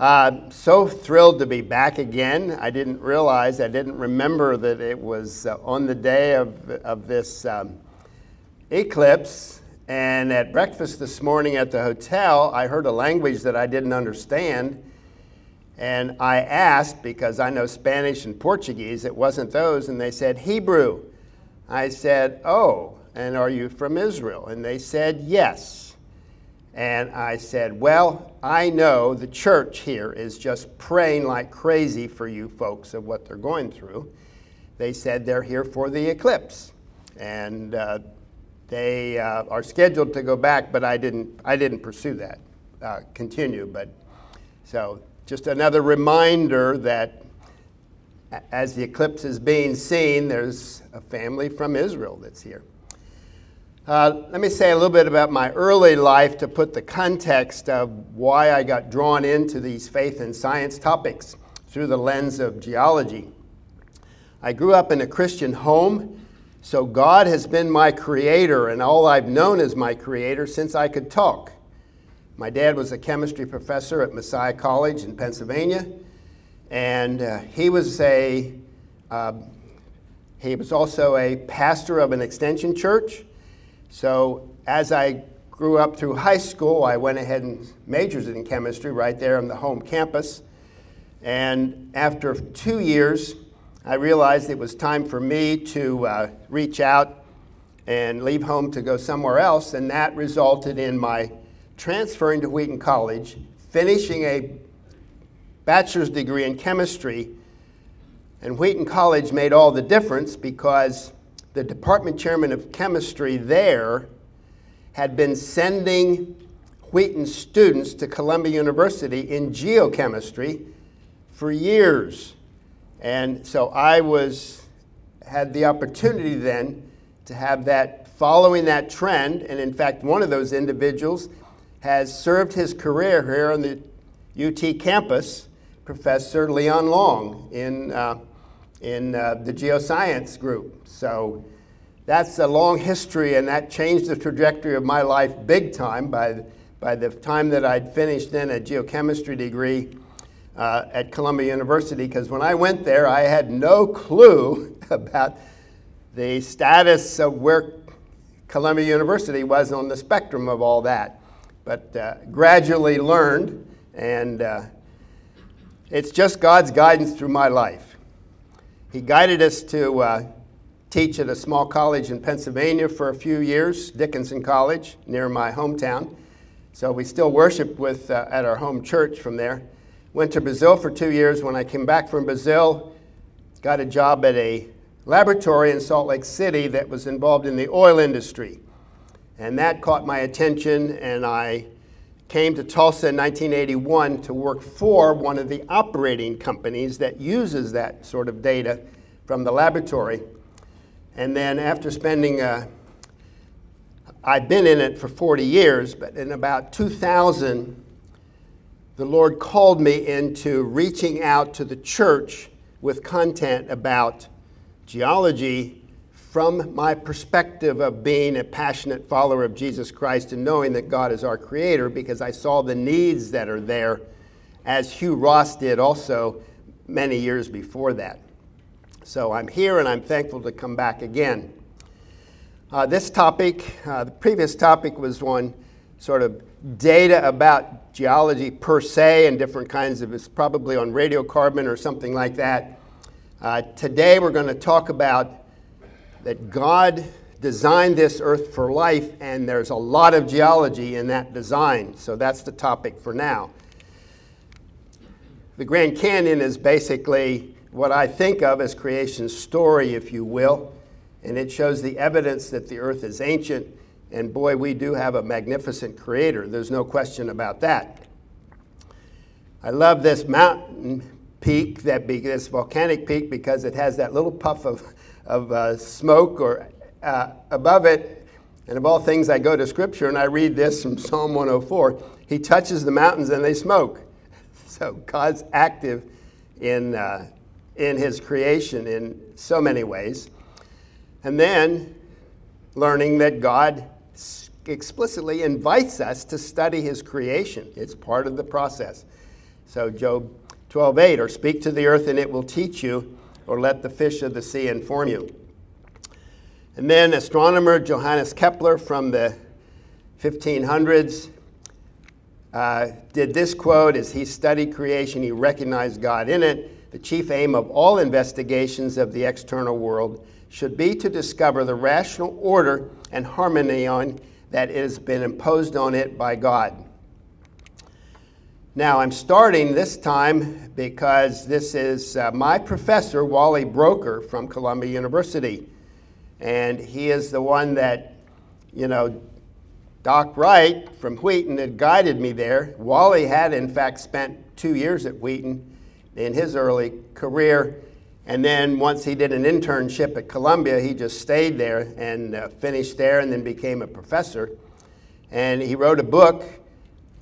Uh, so thrilled to be back again. I didn't realize, I didn't remember that it was uh, on the day of, of this um, eclipse. And at breakfast this morning at the hotel, I heard a language that I didn't understand. And I asked, because I know Spanish and Portuguese, it wasn't those, and they said Hebrew. I said, Oh, and are you from Israel? And they said, Yes. And I said, Well, I know the church here is just praying like crazy for you folks of what they're going through. They said they're here for the eclipse. And uh, they uh, are scheduled to go back, but I didn't, I didn't pursue that, uh, continue. But so just another reminder that as the eclipse is being seen, there's a family from Israel that's here. Uh, let me say a little bit about my early life to put the context of why I got drawn into these faith and science topics through the lens of geology. I grew up in a Christian home, so God has been my creator, and all I've known is my creator since I could talk. My dad was a chemistry professor at Messiah College in Pennsylvania, and uh, he was a uh, he was also a pastor of an extension church so as I grew up through high school, I went ahead and majored in chemistry right there on the home campus. And after two years, I realized it was time for me to uh, reach out and leave home to go somewhere else, and that resulted in my transferring to Wheaton College, finishing a bachelor's degree in chemistry. And Wheaton College made all the difference because the department chairman of chemistry there had been sending Wheaton students to Columbia University in geochemistry for years. And so I was had the opportunity then to have that following that trend and in fact one of those individuals has served his career here on the UT campus, Professor Leon Long in uh, in uh, the geoscience group. So that's a long history, and that changed the trajectory of my life big time by, by the time that I'd finished then a geochemistry degree uh, at Columbia University. Because when I went there, I had no clue about the status of where Columbia University was on the spectrum of all that. But uh, gradually learned, and uh, it's just God's guidance through my life. He guided us to uh, teach at a small college in Pennsylvania for a few years, Dickinson College, near my hometown. So we still worship with, uh, at our home church from there. Went to Brazil for two years. When I came back from Brazil, got a job at a laboratory in Salt Lake City that was involved in the oil industry. And that caught my attention, and I came to Tulsa in 1981 to work for one of the operating companies that uses that sort of data from the laboratory. And then after spending, uh, I've been in it for 40 years, but in about 2000, the Lord called me into reaching out to the church with content about geology from my perspective of being a passionate follower of Jesus Christ and knowing that God is our creator because I saw the needs that are there, as Hugh Ross did also many years before that. So I'm here and I'm thankful to come back again. Uh, this topic, uh, the previous topic was one sort of data about geology per se and different kinds of, it's probably on radiocarbon or something like that. Uh, today we're going to talk about that God designed this earth for life, and there's a lot of geology in that design. So that's the topic for now. The Grand Canyon is basically what I think of as creation's story, if you will, and it shows the evidence that the earth is ancient. And boy, we do have a magnificent creator. There's no question about that. I love this mountain peak, that be, this volcanic peak, because it has that little puff of of uh, smoke or uh, above it. And of all things, I go to Scripture and I read this from Psalm 104. He touches the mountains and they smoke. So God's active in, uh, in His creation in so many ways. And then learning that God explicitly invites us to study His creation, it's part of the process. So Job 12:8, or speak to the earth and it will teach you, or let the fish of the sea inform you. And then astronomer Johannes Kepler from the 1500s uh, did this quote as he studied creation, he recognized God in it. The chief aim of all investigations of the external world should be to discover the rational order and harmony on that has been imposed on it by God. Now, I'm starting this time because this is uh, my professor, Wally Broecker from Columbia University. And he is the one that, you know, Doc Wright from Wheaton had guided me there. Wally had, in fact, spent two years at Wheaton in his early career. And then once he did an internship at Columbia, he just stayed there and uh, finished there and then became a professor. And he wrote a book,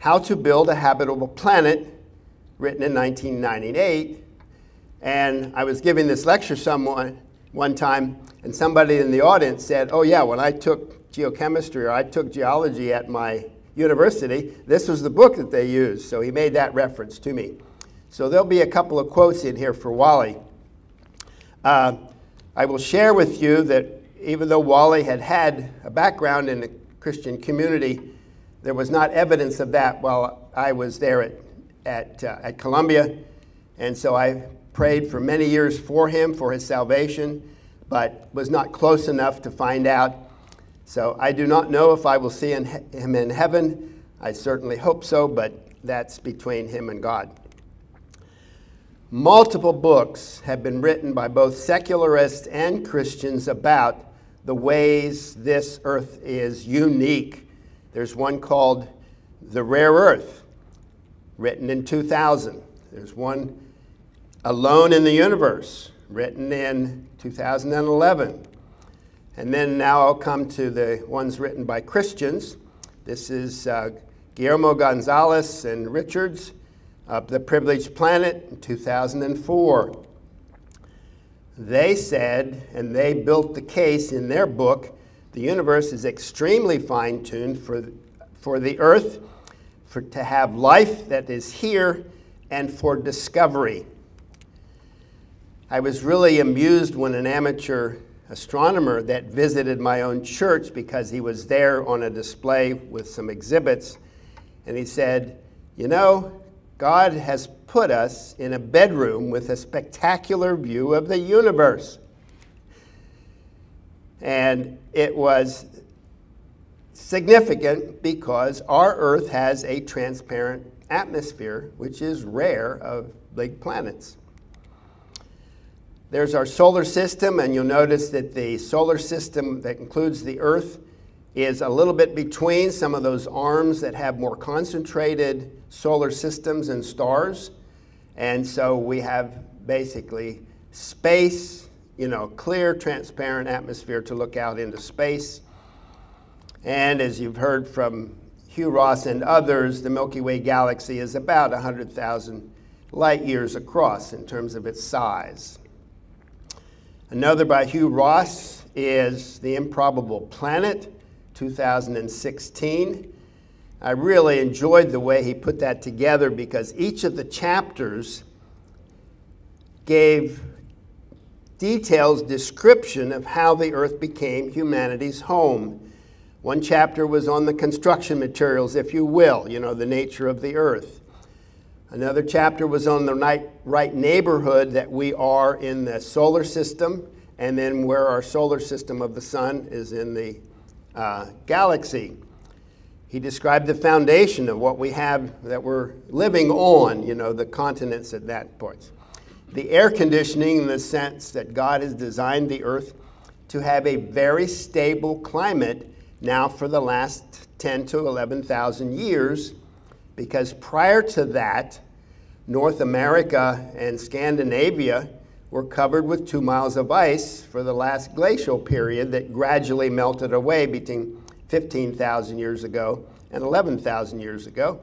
How to Build a Habitable Planet, written in 1998. And I was giving this lecture someone one time, and somebody in the audience said, Oh, yeah, when I took geochemistry or I took geology at my university, this was the book that they used. So he made that reference to me. So there'll be a couple of quotes in here for Wally. Uh, I will share with you that even though Wally had had a background in the Christian community, there was not evidence of that while I was there at, at, uh, at Columbia. And so I prayed for many years for him, for his salvation, but was not close enough to find out so I do not know if I will see in him in heaven. I certainly hope so, but that's between him and God. Multiple books have been written by both secularists and Christians about the ways this earth is unique. There's one called The Rare Earth, written in 2000. There's one Alone in the Universe, written in 2011. And then now I'll come to the ones written by Christians. This is uh, Guillermo Gonzalez and Richards, The Privileged Planet in 2004. They said, and they built the case in their book, the universe is extremely fine tuned for, for the earth, for, to have life that is here, and for discovery. I was really amused when an amateur astronomer that visited my own church because he was there on a display with some exhibits. And he said, You know, God has put us in a bedroom with a spectacular view of the universe. And it was significant because our Earth has a transparent atmosphere, which is rare of big planets. There's our solar system, and you'll notice that the solar system that includes the Earth is a little bit between some of those arms that have more concentrated solar systems and stars. And so we have basically space, you know, clear, transparent atmosphere to look out into space. And as you've heard from Hugh Ross and others, the Milky Way galaxy is about 100,000 light years across in terms of its size. Another by Hugh Ross is The Improbable Planet, 2016. I really enjoyed the way he put that together because each of the chapters gave details description of how the earth became humanity's home. One chapter was on the construction materials, if you will, you know, the nature of the earth. Another chapter was on the right, neighborhood that we are in the solar system, and then where our solar system of the sun is in the uh, galaxy. He described the foundation of what we have that we're living on, you know, the continents at that point. The air conditioning in the sense that God has designed the earth to have a very stable climate now for the last 10 to 11,000 years because prior to that, North America and Scandinavia were covered with two miles of ice for the last glacial period that gradually melted away between 15,000 years ago and 11,000 years ago.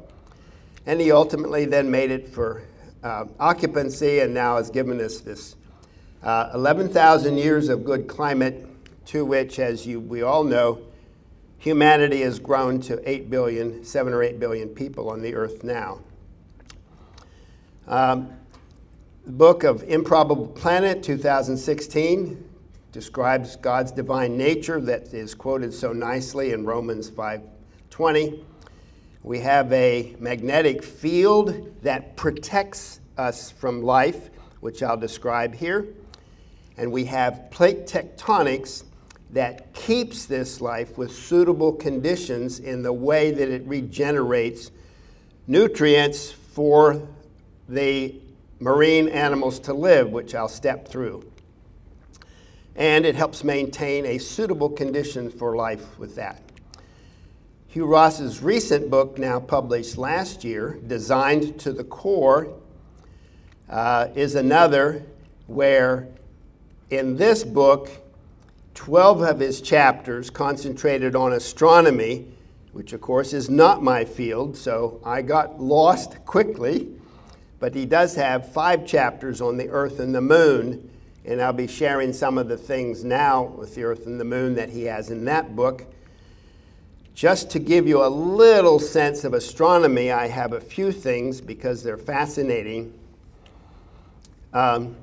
And he ultimately then made it for uh, occupancy and now has given us this uh, 11,000 years of good climate to which, as you, we all know, humanity has grown to 8 billion, 7 or 8 billion people on the earth now. Um, the book of Improbable Planet, 2016, describes God's divine nature that is quoted so nicely in Romans 5:20. We have a magnetic field that protects us from life, which I'll describe here. And we have plate tectonics that keeps this life with suitable conditions in the way that it regenerates nutrients for the marine animals to live, which I'll step through. And it helps maintain a suitable condition for life with that. Hugh Ross's recent book, now published last year, Designed to the Core, uh, is another where in this book, 12 of his chapters concentrated on astronomy, which of course is not my field, so I got lost quickly. But he does have five chapters on the Earth and the Moon, and I'll be sharing some of the things now with the Earth and the Moon that he has in that book. Just to give you a little sense of astronomy, I have a few things because they're fascinating. Um,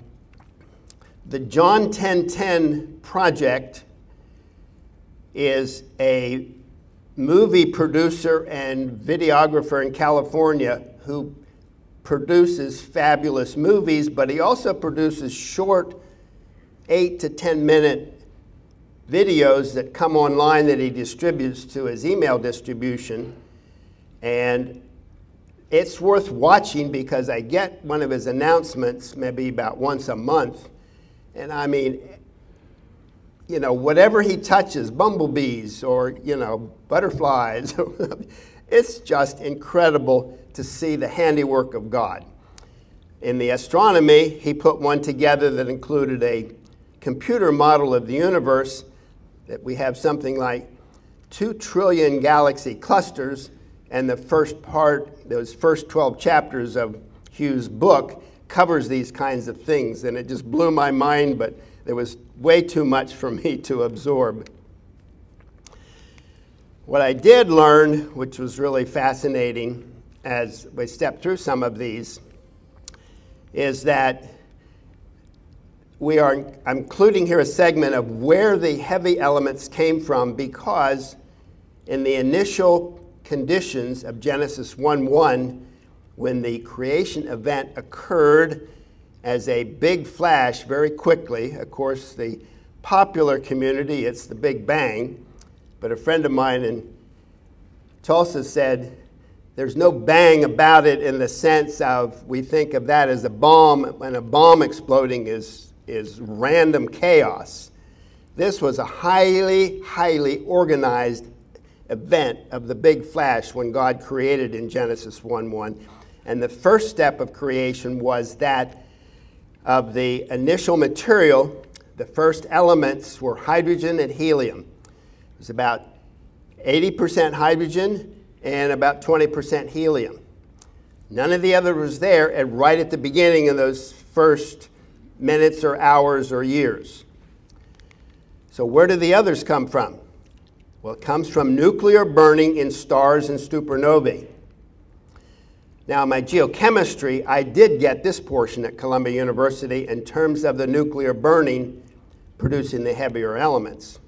the John 1010 project is a movie producer and videographer in California who produces fabulous movies, but he also produces short, eight to 10 minute videos that come online that he distributes to his email distribution. And it's worth watching because I get one of his announcements maybe about once a month. And I mean, you know, whatever he touches, bumblebees or, you know, butterflies, it's just incredible to see the handiwork of God. In the astronomy, he put one together that included a computer model of the universe that we have something like 2 trillion galaxy clusters, and the first part, those first 12 chapters of Hugh's book, covers these kinds of things. And it just blew my mind, but there was way too much for me to absorb. What I did learn, which was really fascinating, as we stepped through some of these is that we are including here a segment of where the heavy elements came from because in the initial conditions of Genesis 1:1 when the creation event occurred as a big flash very quickly of course the popular community it's the big bang but a friend of mine in Tulsa said there's no bang about it in the sense of we think of that as a bomb, and a bomb exploding is, is random chaos. This was a highly, highly organized event of the big flash when God created in Genesis 1 1. And the first step of creation was that of the initial material, the first elements were hydrogen and helium. It was about 80% hydrogen and about 20% helium. None of the other was there at right at the beginning of those first minutes or hours or years. So where do the others come from? Well, it comes from nuclear burning in stars and supernovae. Now, in my geochemistry, I did get this portion at Columbia University in terms of the nuclear burning producing the heavier elements.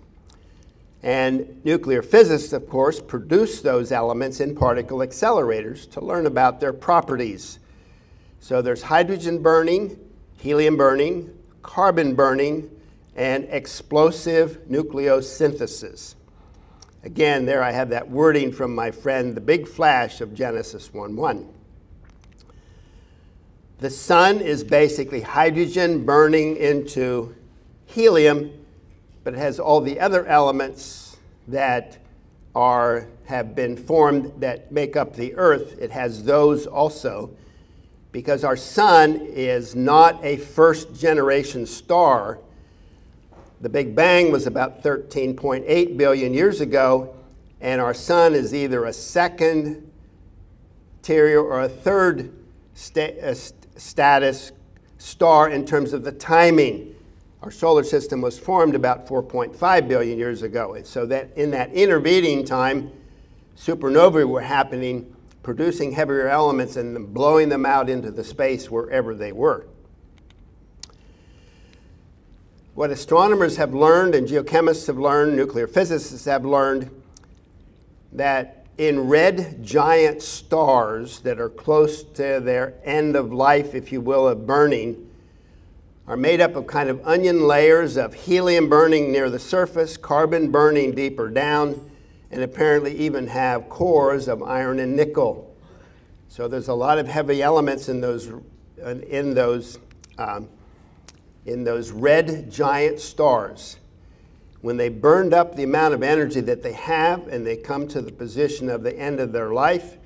And nuclear physicists, of course, produce those elements in particle accelerators to learn about their properties. So there's hydrogen burning, helium burning, carbon burning, and explosive nucleosynthesis. Again, there I have that wording from my friend, the big flash of Genesis 1 1. The sun is basically hydrogen burning into helium but it has all the other elements that are have been formed that make up the earth. It has those also because our sun is not a first generation star. The Big Bang was about 13.8 billion years ago, and our sun is either a second tier or a third sta uh, status star in terms of the timing our solar system was formed about 4.5 billion years ago. And so that in that intervening time, supernovae were happening producing heavier elements and blowing them out into the space wherever they were. What astronomers have learned and geochemists have learned, nuclear physicists have learned, that in red giant stars that are close to their end of life, if you will, of burning, are made up of kind of onion layers of helium burning near the surface, carbon burning deeper down, and apparently even have cores of iron and nickel. So there's a lot of heavy elements in those, in those um, in those red giant stars, when they burned up the amount of energy that they have and they come to the position of the end of their life,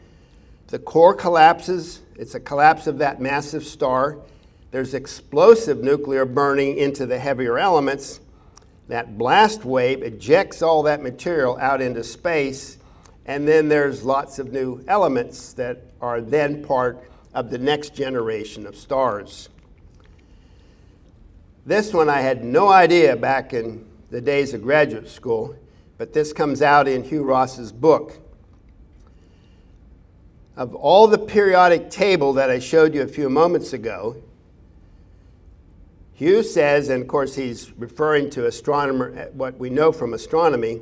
the core collapses. It's a collapse of that massive star. There's explosive nuclear burning into the heavier elements. That blast wave ejects all that material out into space, and then there's lots of new elements that are then part of the next generation of stars. This one I had no idea back in the days of graduate school, but this comes out in Hugh Ross's book. Of all the periodic table that I showed you a few moments ago, Hugh says, and of course he's referring to astronomer, uh, what we know from astronomy,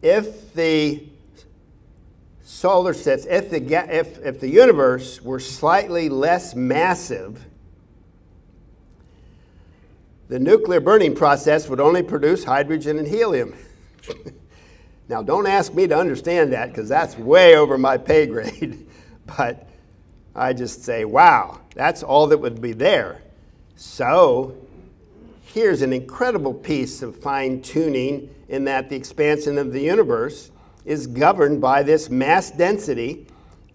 if the solar system, if the, if, if the universe were slightly less massive the nuclear burning process would only produce hydrogen and helium. now, don't ask me to understand that because that's way over my pay grade. but I just say, wow, that's all that would be there. So, here's an incredible piece of fine tuning in that the expansion of the universe is governed by this mass density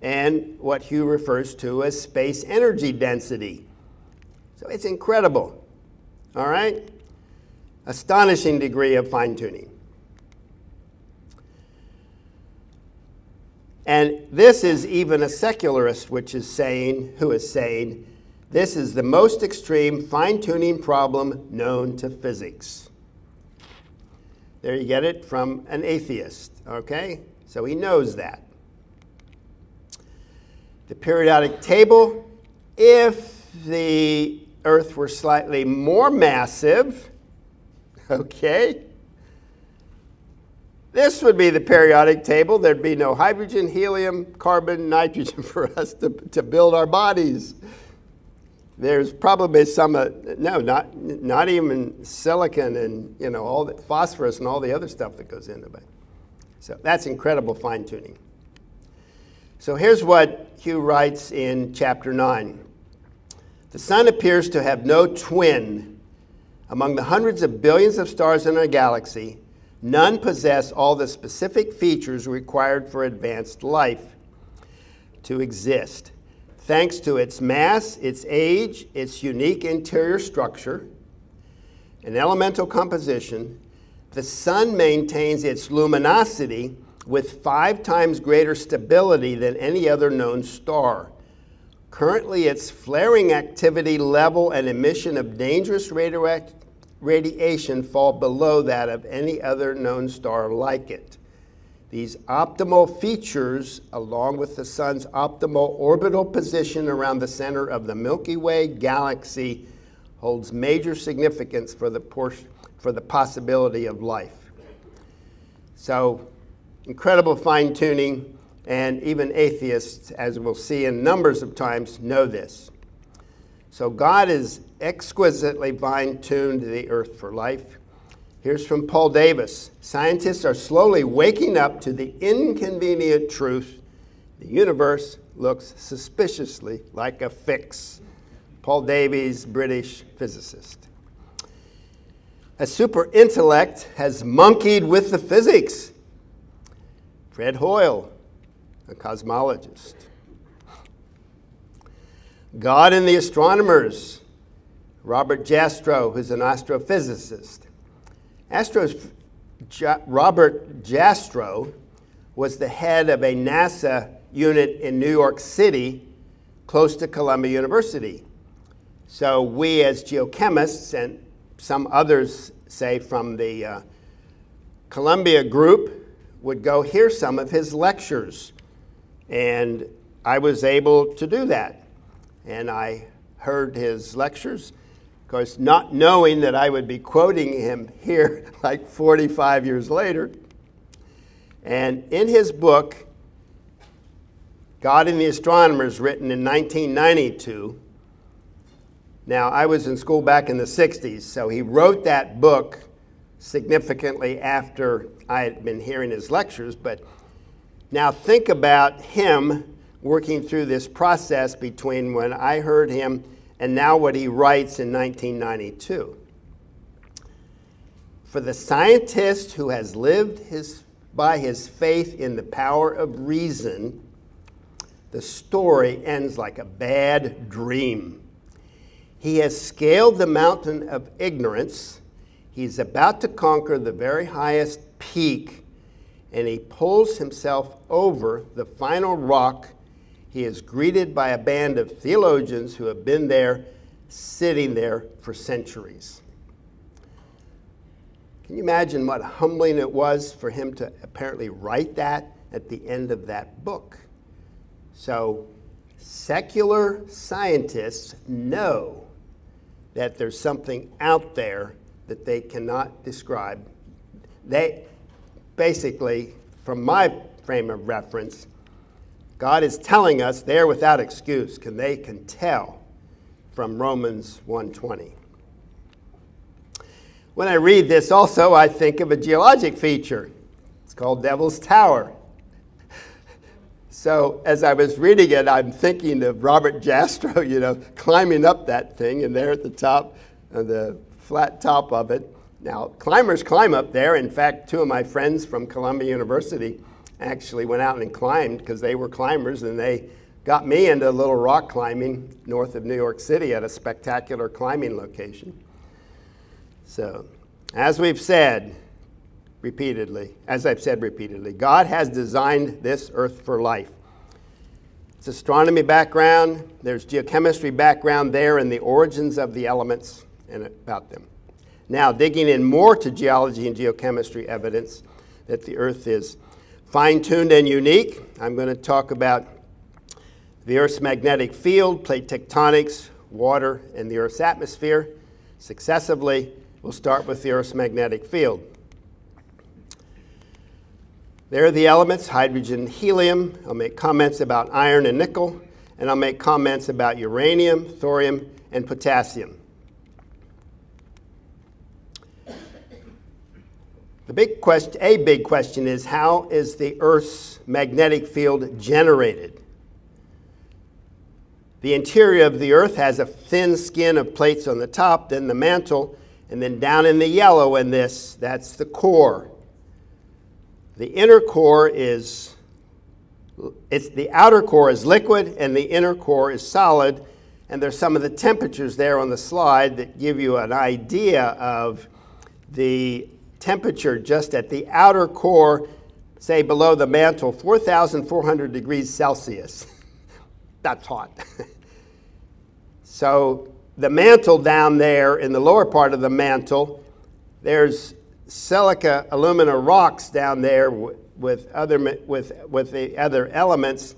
and what Hugh refers to as space energy density. So it's incredible. All right? Astonishing degree of fine tuning. And this is even a secularist which is saying, who is saying, this is the most extreme fine tuning problem known to physics. There you get it from an atheist, okay? So he knows that. The periodic table, if the Earth were slightly more massive, okay, this would be the periodic table. There'd be no hydrogen, helium, carbon, nitrogen for us to, to build our bodies. There's probably some, uh, no, not, not even silicon and, you know, all the phosphorus and all the other stuff that goes into it. So that's incredible fine tuning. So here's what Hugh writes in chapter 9. The sun appears to have no twin. Among the hundreds of billions of stars in our galaxy, none possess all the specific features required for advanced life to exist. Thanks to its mass, its age, its unique interior structure, and elemental composition, the sun maintains its luminosity with five times greater stability than any other known star. Currently, its flaring activity level and emission of dangerous radiation fall below that of any other known star like it. These optimal features, along with the sun's optimal orbital position around the center of the Milky Way galaxy, holds major significance for the, for the possibility of life. So, incredible fine tuning and even atheists, as we'll see in numbers of times, know this. So God is exquisitely fine tuned the earth for life. Here's from Paul Davies Scientists are slowly waking up to the inconvenient truth the universe looks suspiciously like a fix. Paul Davies, British physicist. A super intellect has monkeyed with the physics. Fred Hoyle, a cosmologist. God and the astronomers, Robert Jastrow, who's an astrophysicist. Astro's, Robert Jastrow was the head of a NASA unit in New York City, close to Columbia University. So we as geochemists and some others, say from the uh, Columbia group, would go hear some of his lectures And I was able to do that. And I heard his lectures, of course, not knowing that I would be quoting him here like 45 years later. And in his book, God and the Astronomers, written in 1992, now I was in school back in the 60s, so he wrote that book significantly after I had been hearing his lectures. But now think about him working through this process between when I heard him and now what he writes in 1992. For the scientist who has lived his, by his faith in the power of reason, the story ends like a bad dream. He has scaled the mountain of ignorance. He's about to conquer the very highest peak, and he pulls himself over the final rock. He is greeted by a band of theologians who have been there, sitting there for centuries. Can you imagine what humbling it was for him to apparently write that at the end of that book? So, secular scientists know that there's something out there that they cannot describe. They basically, from my frame of reference, God is telling us they're without excuse, can they can tell from Romans 1:20. When I read this also, I think of a geologic feature. It's called Devil's Tower. So as I was reading it, I'm thinking of Robert Jastrow, you know, climbing up that thing, and there at the top, uh, the flat top of it. Now, climbers climb up there. In fact, two of my friends from Columbia University actually went out and climbed because they were climbers, and they got me into a little rock climbing north of New York City at a spectacular climbing location. So, as we've said, repeatedly, as I've said repeatedly. God has designed this earth for life. It's astronomy background, there's geochemistry background there, and the origins of the elements and about them. Now, digging in more to geology and geochemistry evidence that the earth is fine tuned and unique, I'm going to talk about the Earth's magnetic field, plate tectonics, water, and the Earth's atmosphere. Successively, we'll start with the Earth's magnetic field. There are the elements, hydrogen helium. I'll make comments about iron and nickel, and I'll make comments about uranium, thorium, and potassium. The big question, a big question is how is the Earth's magnetic field generated? The interior of the Earth has a thin skin of plates on the top, then the mantle, and then down in the yellow in this, that's the core. The inner core is, it's the outer core is liquid and the inner core is solid. And there's some of the temperatures there on the slide that give you an idea of the temperature just at the outer core, say below the mantle, 4,400 degrees Celsius. That's hot. so the mantle down there in the lower part of the mantle, there's silica alumina rocks down there with other with with the other elements,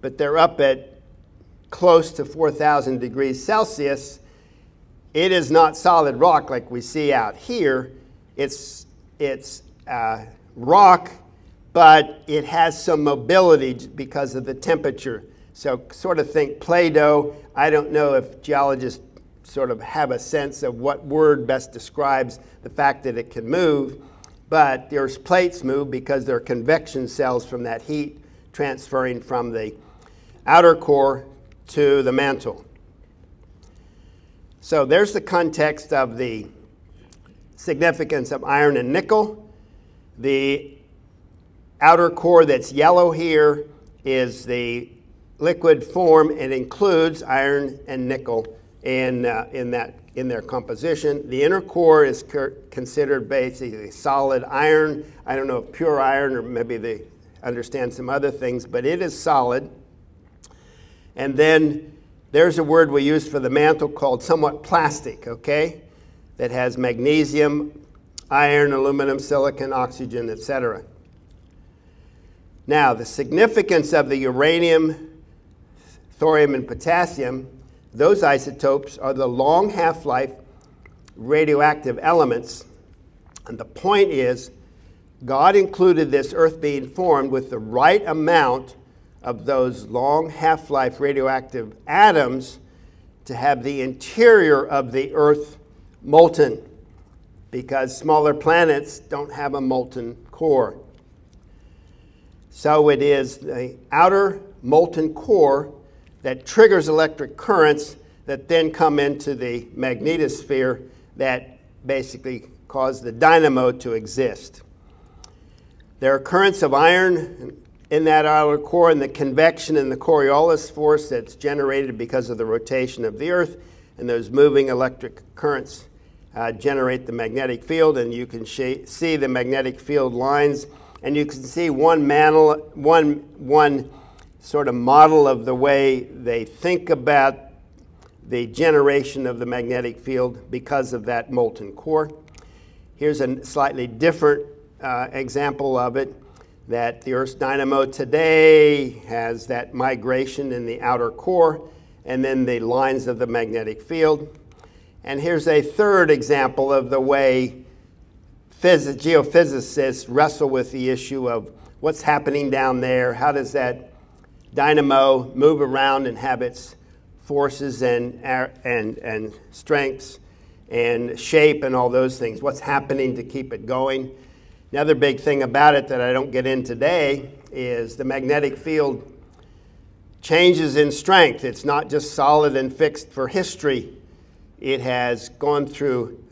but they're up at close to 4,000 degrees Celsius. It is not solid rock like we see out here. It's it's uh, rock, but it has some mobility because of the temperature. So sort of think Play-Doh. I don't know if geologists sort of have a sense of what word best describes the fact that it can move. But there's plates move because there are convection cells from that heat transferring from the outer core to the mantle. So there's the context of the significance of iron and nickel. The outer core that's yellow here is the liquid form. and includes iron and nickel in, uh, in, that, in their composition. The inner core is considered basically solid iron. I don't know if pure iron or maybe they understand some other things, but it is solid. And then there's a word we use for the mantle called somewhat plastic, okay? That has magnesium, iron, aluminum, silicon, oxygen, etc. Now, the significance of the uranium, thorium, and potassium, those isotopes are the long half life radioactive elements. And the point is, God included this Earth being formed with the right amount of those long half life radioactive atoms to have the interior of the Earth molten because smaller planets don't have a molten core. So it is the outer molten core that triggers electric currents that then come into the magnetosphere that basically cause the dynamo to exist. There are currents of iron in that outer core and the convection and the Coriolis force that's generated because of the rotation of the Earth, and those moving electric currents uh, generate the magnetic field, and you can see the magnetic field lines and you can see one, mantle, one, one sort of model of the way they think about the generation of the magnetic field because of that molten core. Here's a slightly different uh, example of it that the Earth's dynamo today has that migration in the outer core and then the lines of the magnetic field. And here's a third example of the way phys- geophysicists wrestle with the issue of what's happening down there. How does that dynamo move around and have its forces and, and, and strengths and shape and all those things? What's happening to keep it going? Another big thing about it that I don't get in today is the magnetic field changes in strength. It's not just solid and fixed for history. It has gone through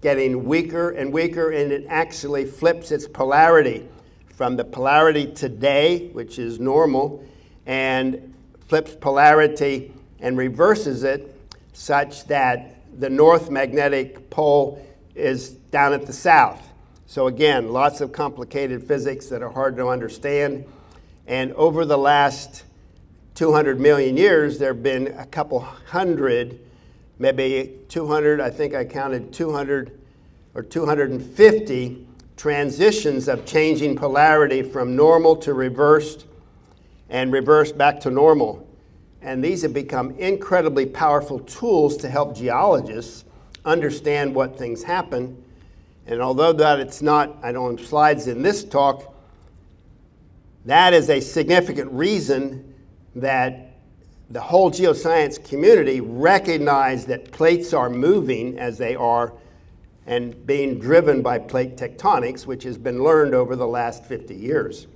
getting weaker and weaker, and it actually flips its polarity from the polarity today, which is normal, and flips polarity and reverses it such that the north magnetic pole is down at the south. So, again, lots of complicated physics that are hard to understand. And over the last 200 million years, there have been a couple hundred maybe 200, I think I counted 200 or 250 transitions of changing polarity from normal to reversed and reversed back to normal. And these have become incredibly powerful tools to help geologists understand what things happen. And although that it's not, I don't have slides in this talk, that is a significant reason that the whole geoscience community recognized that plates are moving as they are and being driven by plate tectonics, which has been learned over the last 50 years.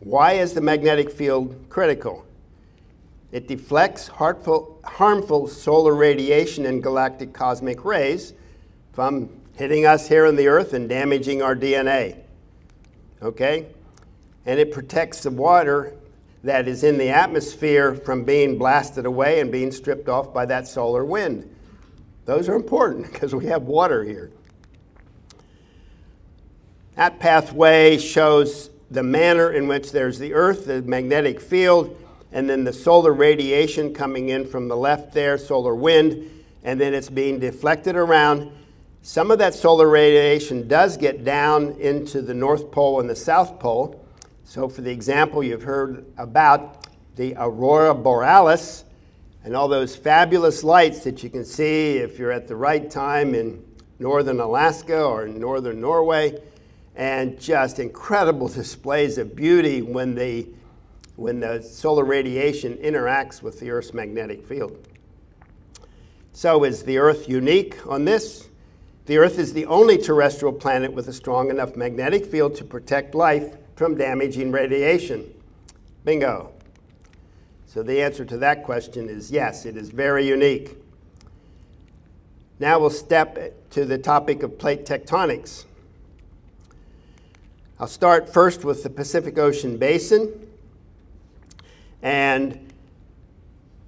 Why is the magnetic field critical? It deflects harmful, harmful solar radiation and galactic cosmic rays from hitting us here on the Earth and damaging our DNA. Okay? And it protects the water that is in the atmosphere from being blasted away and being stripped off by that solar wind. Those are important because we have water here. That pathway shows the manner in which there's the Earth, the magnetic field, and then the solar radiation coming in from the left there, solar wind, and then it's being deflected around. Some of that solar radiation does get down into the North Pole and the South Pole, so, for the example you've heard about the aurora borealis and all those fabulous lights that you can see if you're at the right time in northern Alaska or northern Norway, and just incredible displays of beauty when the, when the solar radiation interacts with the Earth's magnetic field. So, is the Earth unique on this? The Earth is the only terrestrial planet with a strong enough magnetic field to protect life from damaging radiation? Bingo. So the answer to that question is yes, it is very unique. Now we'll step to the topic of plate tectonics. I'll start first with the Pacific Ocean Basin. And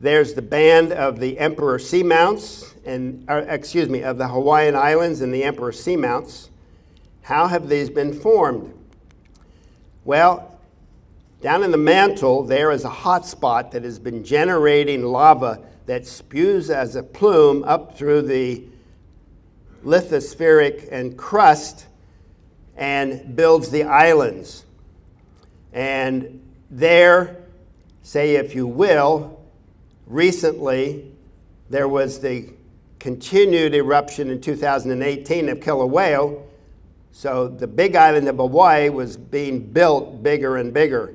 there's the band of the Emperor Seamounts, and or, excuse me, of the Hawaiian Islands and the Emperor Seamounts. How have these been formed? Well, down in the mantle, there is a hot spot that has been generating lava that spews as a plume up through the lithospheric and crust and builds the islands. And there, say if you will, recently there was the continued eruption in 2018 of Kilauea. So the big island of Hawaii was being built bigger and bigger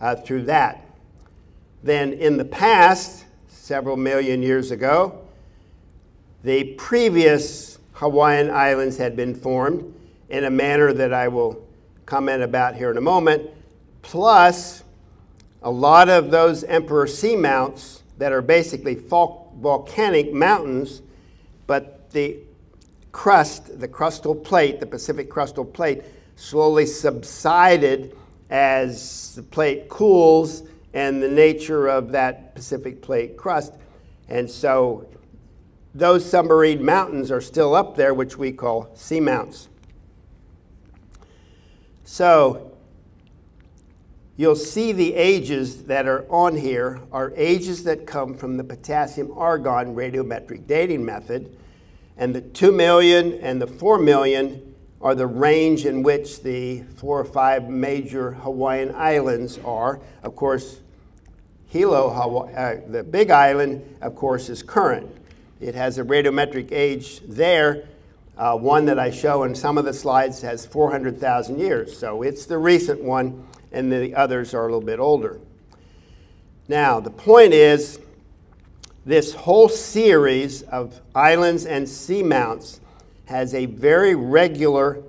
uh, through that. Then in the past, several million years ago, the previous Hawaiian islands had been formed in a manner that I will comment about here in a moment, plus a lot of those emperor seamounts that are basically volcanic mountains, but the crust, the crustal plate, the Pacific crustal plate, slowly subsided as the plate cools and the nature of that Pacific plate crust. And so those submarine mountains are still up there, which we call seamounts. So you'll see the ages that are on here are ages that come from the potassium argon radiometric dating method. And the 2 million and the 4 million are the range in which the four or five major Hawaiian islands are. Of course, Hilo, Hawaii, uh, the big island, of course, is current. It has a radiometric age there. Uh, one that I show in some of the slides has 400,000 years. So it's the recent one, and the others are a little bit older. Now, the point is this whole series of islands and seamounts has a very regular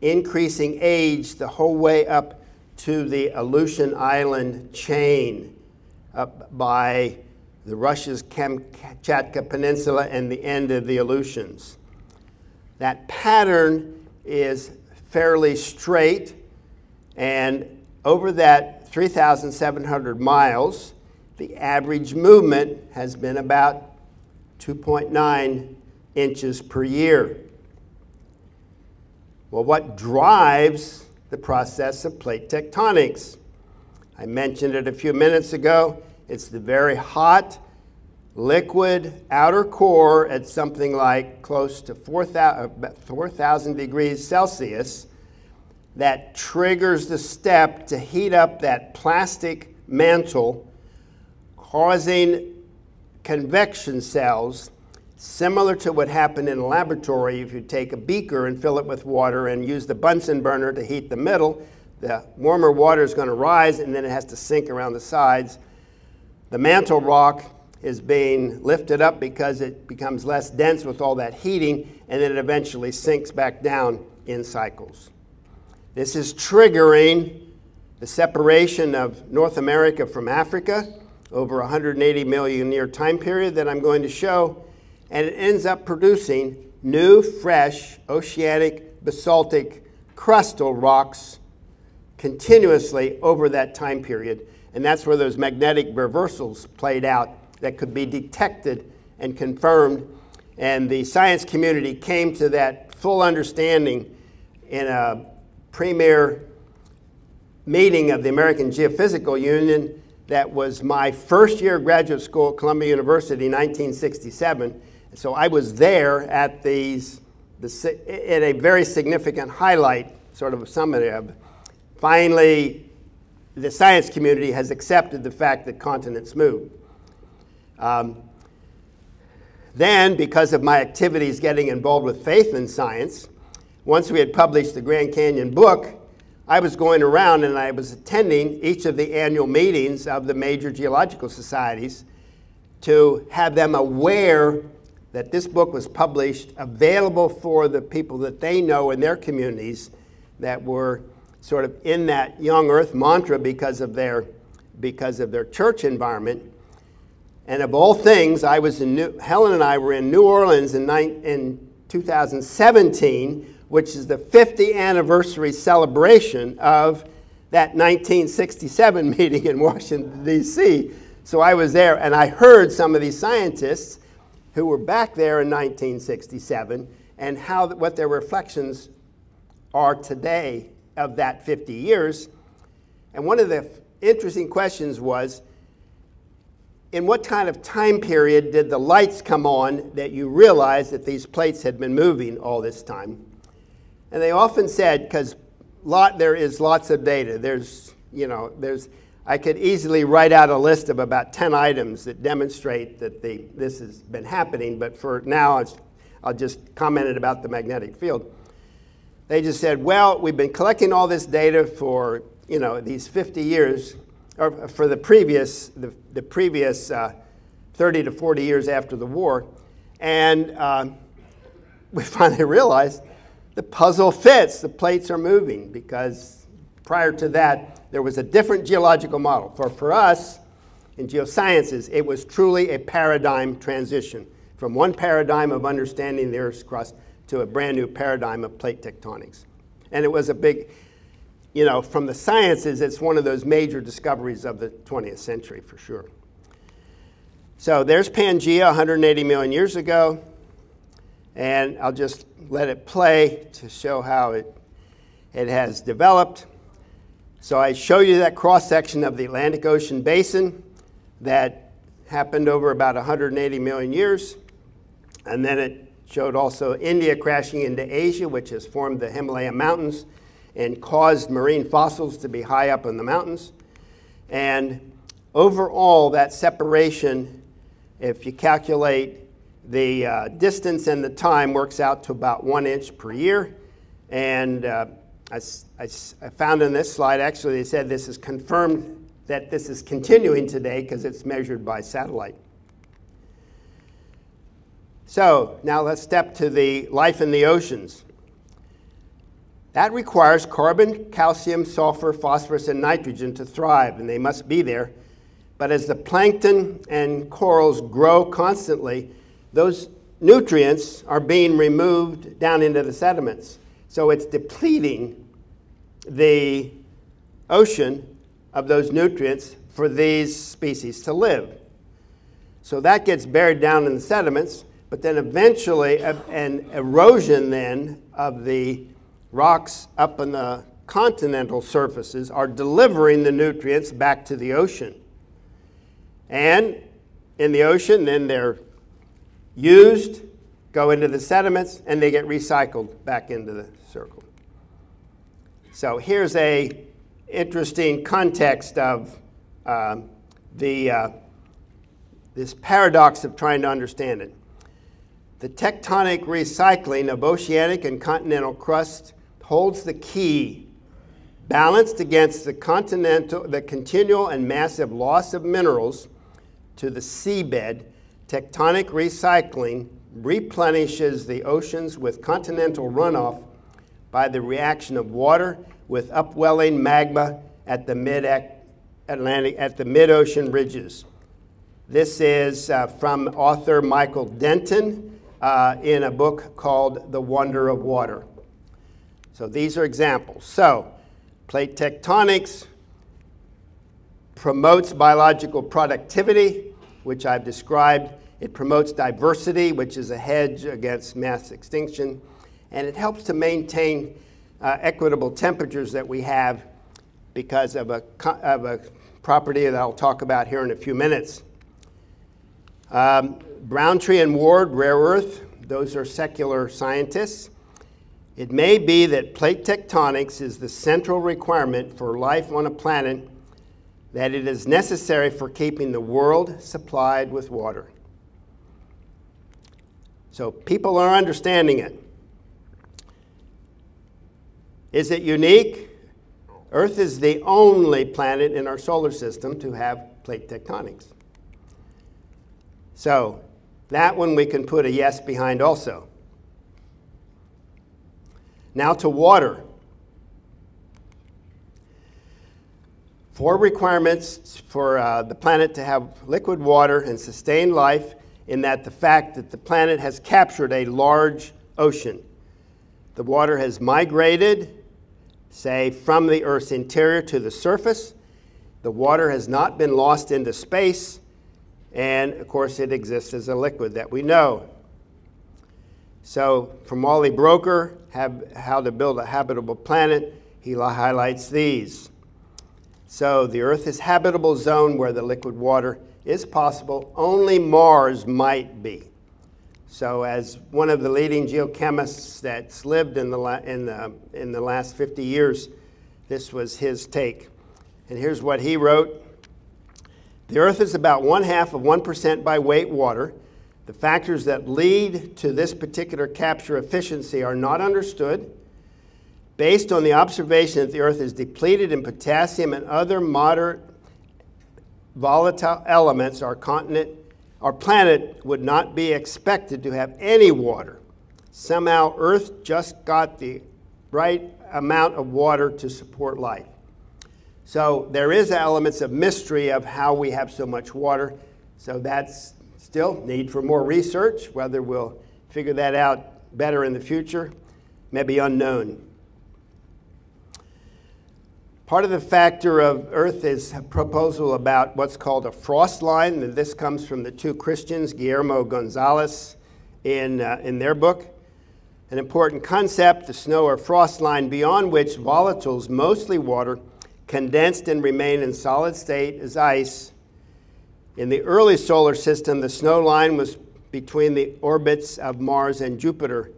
increasing age the whole way up to the Aleutian Island chain, up by the Russia's Kamchatka Peninsula and the end of the Aleutians. That pattern is fairly straight, and over that 3,700 miles, the average movement has been about 2.9 inches per year. Well, what drives the process of plate tectonics? I mentioned it a few minutes ago. It's the very hot, liquid outer core at something like close to 4,000 degrees Celsius that triggers the step to heat up that plastic mantle, causing convection cells Similar to what happened in a laboratory, if you take a beaker and fill it with water and use the Bunsen burner to heat the middle, the warmer water is going to rise and then it has to sink around the sides. The mantle rock is being lifted up because it becomes less dense with all that heating and then it eventually sinks back down in cycles. This is triggering the separation of North America from Africa over 180 million year time period that I'm going to show and it ends up producing new, fresh, oceanic, basaltic, crustal rocks continuously over that time period. And that's where those magnetic reversals played out that could be detected and confirmed. And the science community came to that full understanding in a premier meeting of the American Geophysical Union that was my first year of graduate school at Columbia University, 1967. So I was there at these, the, at a very significant highlight, sort of a summit of, finally, the science community has accepted the fact that continents move. Um, then, because of my activities getting involved with faith in science, once we had published the Grand Canyon book, I was going around and I was attending each of the annual meetings of the major geological societies to have them aware that this book was published, available for the people that they know in their communities that were sort of in that young earth mantra because of their, because of their church environment. And of all things, I was in New, Helen and I were in New Orleans in, in 2017, which is the 50th anniversary celebration of that 1967 meeting in Washington, D.C. So I was there and I heard some of these scientists who were back there in 1967 and how what their reflections are today of that 50 years. And one of the interesting questions was in what kind of time period did the lights come on that you realized that these plates had been moving all this time? And they often said, because lot there is lots of data. There's you know, there's, I could easily write out a list of about 10 items that demonstrate that the, this has been happening, but for now, I'll just comment about the magnetic field. They just said, well, we've been collecting all this data for, you know, these 50 years, or for the previous, the, the previous uh, 30 to 40 years after the war, and uh, we finally realized the puzzle fits. The plates are moving because prior to that, there was a different geological model. For, for us, in geosciences, it was truly a paradigm transition from one paradigm of understanding the Earth's crust to a brand new paradigm of plate tectonics. And it was a big, you know, from the sciences, it's one of those major discoveries of the 20th century for sure. So there's Pangea 180 million years ago. And I'll just let it play to show how it, it has developed. So I show you that cross section of the Atlantic Ocean basin that happened over about 180 million years. And then it showed also India crashing into Asia, which has formed the Himalaya Mountains and caused marine fossils to be high up in the mountains. And overall, that separation, if you calculate the uh, distance and the time works out to about one inch per year. And uh, I, I, I, found in this slide, actually, they said this is confirmed that this is continuing today because it's measured by satellite. So now let's step to the life in the oceans. That requires carbon, calcium, sulfur, phosphorus, and nitrogen to thrive, and they must be there. But as the plankton and corals grow constantly, those nutrients are being removed down into the sediments. So it's depleting the ocean of those nutrients for these species to live. So that gets buried down in the sediments, but then eventually an erosion then of the rocks up in the continental surfaces are delivering the nutrients back to the ocean. And in the ocean, then they're used, go into the sediments, and they get recycled back into the circle. So here's a interesting context of uh, the, uh, this paradox of trying to understand it. The tectonic recycling of oceanic and continental crust holds the key, balanced against the continental, the continual and massive loss of minerals to the seabed Tectonic recycling replenishes the oceans with continental runoff by the reaction of water with upwelling magma at the mid-Atlantic at the mid-ocean ridges. This is uh, from author Michael Denton uh, in a book called The Wonder of Water. So these are examples. So plate tectonics promotes biological productivity which I've described. It promotes diversity, which is a hedge against mass extinction, and it helps to maintain uh, equitable temperatures that we have because of a, of a property that I'll talk about here in a few minutes. Um, Brownlee and Ward, rare earth, those are secular scientists. It may be that plate tectonics is the central requirement for life on a planet that it is necessary for keeping the world supplied with water. So people are understanding it. Is it unique? Earth is the only planet in our solar system to have plate tectonics. So that one we can put a yes behind also. Now to water. Four requirements for uh, the planet to have liquid water and sustain life in that the fact that the planet has captured a large ocean. The water has migrated, say, from the Earth's interior to the surface. The water has not been lost into space, and of course, it exists as a liquid that we know. So, from Wally Broecker, How to Build a Habitable Planet, he highlights these. So the Earth is habitable zone where the liquid water is possible. Only Mars might be. So as one of the leading geochemists that's lived in the, in the, in the last 50 years, this was his take. And here's what he wrote The Earth is about one half of 1% by weight water. The factors that lead to this particular capture efficiency are not understood. Based on the observation that the Earth is depleted in potassium and other moderate volatile elements, our continent, our planet would not be expected to have any water. Somehow, Earth just got the right amount of water to support life. So there is elements of mystery of how we have so much water. So that's still need for more research. Whether we'll figure that out better in the future may be unknown. Part of the factor of Earth is a proposal about what's called a frost line. And this comes from the two Christians, Guillermo Gonzalez, in, uh, in their book. An important concept, the snow or frost line beyond which volatiles, mostly water, condensed and remain in solid state as ice. In the early solar system, the snow line was between the orbits of Mars and Jupiter.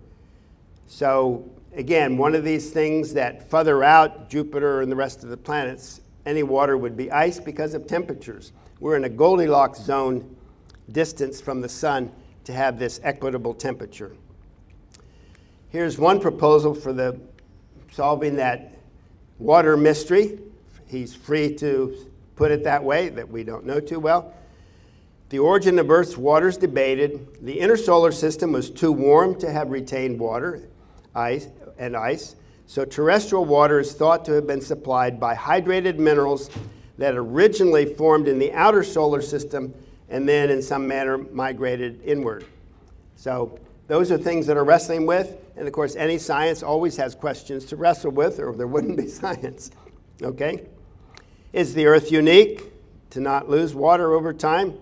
So again, one of these things that further out Jupiter and the rest of the planets, any water would be ice because of temperatures. We're in a Goldilocks zone distance from the sun to have this equitable temperature. Here's one proposal for the solving that water mystery. He's free to put it that way, that we don't know too well. The origin of Earth's water is debated. The inner solar system was too warm to have retained water ice, and ice. So terrestrial water is thought to have been supplied by hydrated minerals that originally formed in the outer solar system and then in some manner migrated inward. So those are things that are wrestling with. And of course, any science always has questions to wrestle with, or there wouldn't be science. Okay? Is the Earth unique to not lose water over time?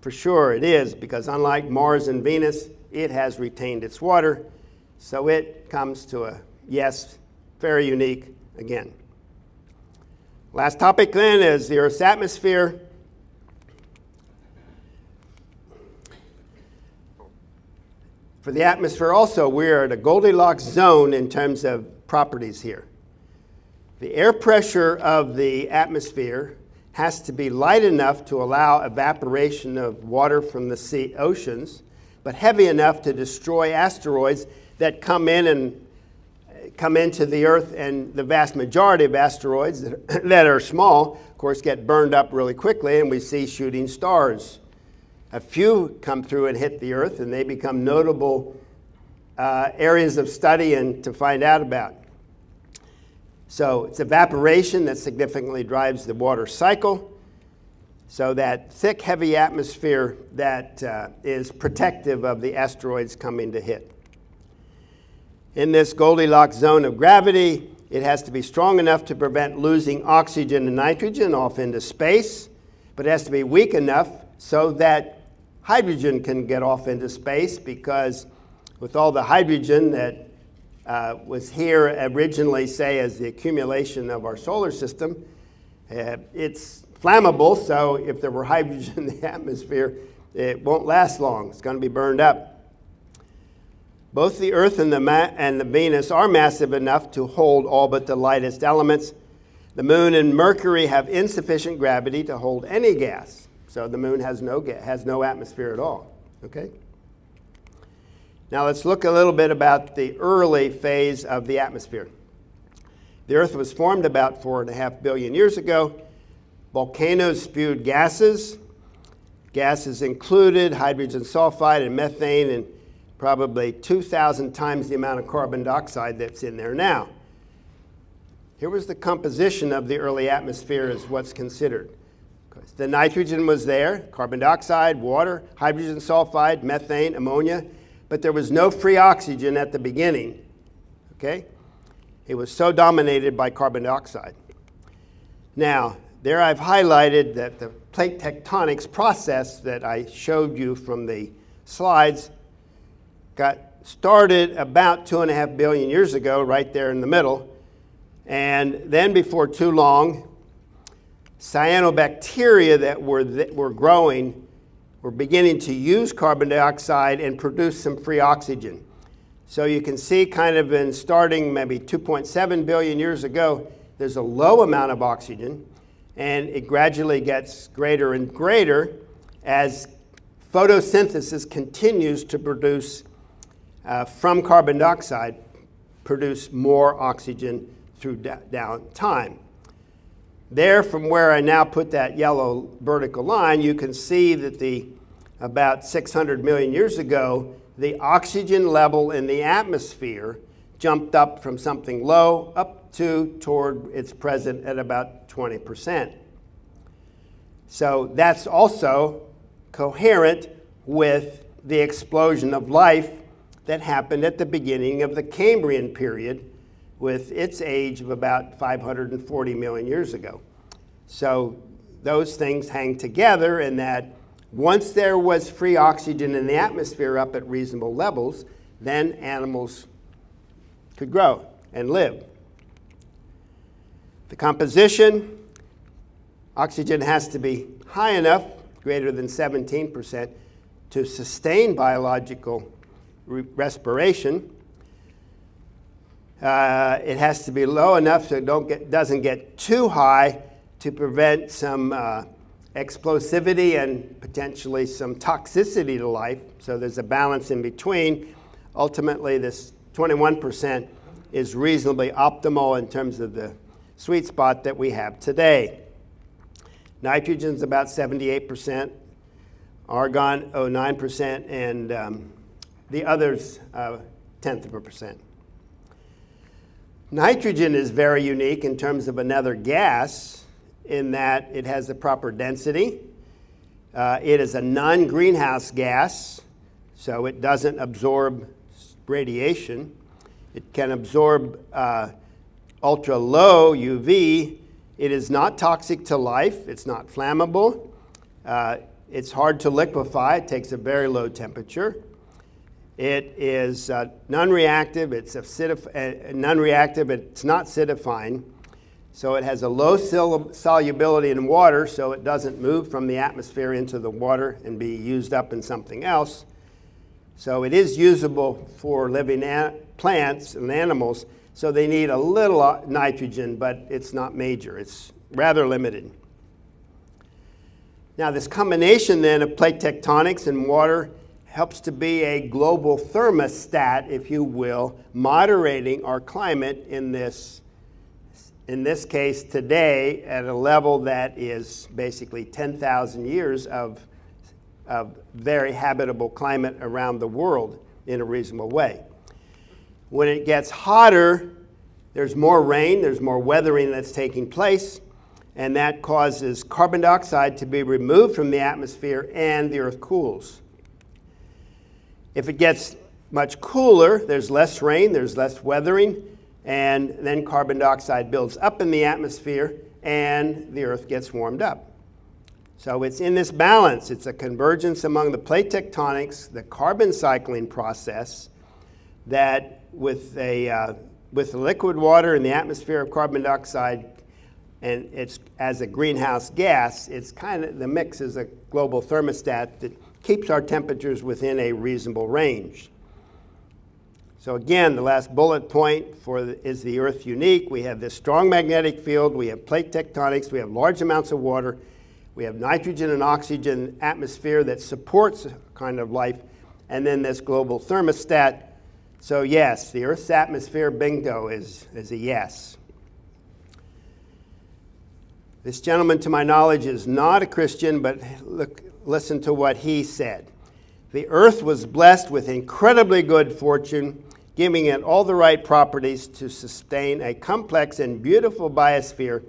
For sure it is, because unlike Mars and Venus, it has retained its water so it comes to a yes, very unique again. Last topic then is the Earth's atmosphere. For the atmosphere, also, we're at a Goldilocks zone in terms of properties here. The air pressure of the atmosphere has to be light enough to allow evaporation of water from the sea oceans, but heavy enough to destroy asteroids that come in and come into the Earth, and the vast majority of asteroids that are, small, of course, get burned up really quickly, and we see shooting stars. A few come through and hit the Earth, and they become notable uh, areas of study and to find out about. So it's evaporation that significantly drives the water cycle. So that thick, heavy atmosphere that uh, is protective of the asteroids coming to hit. In this Goldilocks zone of gravity, it has to be strong enough to prevent losing oxygen and nitrogen off into space, but it has to be weak enough so that hydrogen can get off into space because with all the hydrogen that uh, was here originally, say, as the accumulation of our solar system, uh, it's flammable, so if there were hydrogen in the atmosphere, it won't last long. It's going to be burned up. Both the Earth and the, and the Venus are massive enough to hold all but the lightest elements. The Moon and Mercury have insufficient gravity to hold any gas. So the Moon has no, has no atmosphere at all. Okay? Now let's look a little bit about the early phase of the atmosphere. The Earth was formed about four and a half billion years ago. Volcanoes spewed gases. Gases included hydrogen sulfide and methane and probably 2,000 times the amount of carbon dioxide that's in there now. Here was the composition of the early atmosphere as what's considered. The nitrogen was there, carbon dioxide, water, hydrogen sulfide, methane, ammonia, but there was no free oxygen at the beginning. Okay? It was so dominated by carbon dioxide. Now, there I've highlighted that the plate tectonics process that I showed you from the slides got started about two and a half billion years ago, right there in the middle. And then, before too long, cyanobacteria that were, that were growing were beginning to use carbon dioxide and produce some free oxygen. So you can see, kind of in starting maybe 2.7 billion years ago, there's a low amount of oxygen. And it gradually gets greater and greater as photosynthesis continues to produce uh, from carbon dioxide, produce more oxygen through down time. There, from where I now put that yellow vertical line, you can see that the about 600 million years ago, the oxygen level in the atmosphere jumped up from something low up to toward its present at about 20%. So that's also coherent with the explosion of life that happened at the beginning of the Cambrian period with its age of about 540 million years ago. So those things hang together in that once there was free oxygen in the atmosphere up at reasonable levels, then animals could grow and live. The composition, oxygen has to be high enough, greater than 17%, to sustain biological re respiration. Uh, it has to be low enough so it get, doesn't get too high to prevent some uh, explosivity and potentially some toxicity to life. So there's a balance in between. Ultimately, this 21% is reasonably optimal in terms of the sweet spot that we have today. Nitrogen's about 78%, argon 09%, and um, the others uh, tenth of a percent. Nitrogen is very unique in terms of another gas in that it has the proper density. Uh, it is a non greenhouse gas, so it doesn't absorb radiation. It can absorb uh, ultra low UV. It is not toxic to life, it's not flammable. Uh, it's hard to liquefy, it takes a very low temperature. It is uh, non-reactive, it's acidif- uh, non-reactive, it's not acidifying. So it has a low solubility in water, so it doesn't move from the atmosphere into the water and be used up in something else. So it is usable for living plants and animals, so they need a little uh, nitrogen, but it's not major. It's rather limited. Now, this combination then of plate tectonics and water helps to be a global thermostat, if you will, moderating our climate in this in this case today at a level that is basically 10,000 years of, of very habitable climate around the world in a reasonable way. When it gets hotter, there's more rain, there's more weathering that's taking place, and that causes carbon dioxide to be removed from the atmosphere and the earth cools. If it gets much cooler, there's less rain, there's less weathering, and then carbon dioxide builds up in the atmosphere and the earth gets warmed up. So it's in this balance. It's a convergence among the plate tectonics, the carbon cycling process, that with a uh, with liquid water in the atmosphere of carbon dioxide, and it's as a greenhouse gas, it's kind of the mix is a global thermostat that keeps our temperatures within a reasonable range. So again, the last bullet point for the, is the Earth unique. We have this strong magnetic field, we have plate tectonics, we have large amounts of water, we have nitrogen and oxygen atmosphere that supports kind of life, and then this global thermostat. So yes, the Earth's atmosphere, bingo, is, is a yes. This gentleman, to my knowledge, is not a Christian, but look, listen to what he said. The earth was blessed with incredibly good fortune giving it all the right properties to sustain a complex and beautiful biosphere,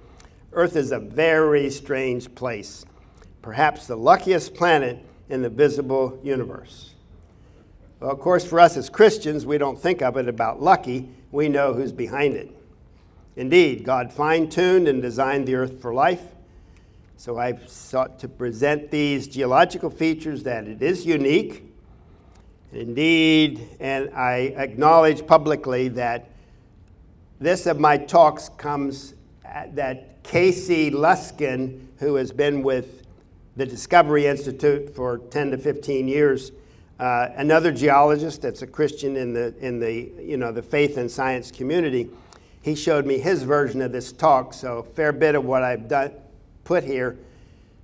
Earth is a very strange place, perhaps the luckiest planet in the visible universe. Well, of course, for us as Christians, we don't think of it about lucky. We know who's behind it. Indeed, God fine tuned and designed the earth for life. So I've sought to present these geological features that it is unique, Indeed, and I acknowledge publicly that this of my talks comes uh, that Casey Luskin, who has been with the Discovery Institute for 10 to 15 years, uh, another geologist that's a Christian in the, in the, you know, the faith and science community, he showed me his version of this talk, so a fair bit of what I've done, put here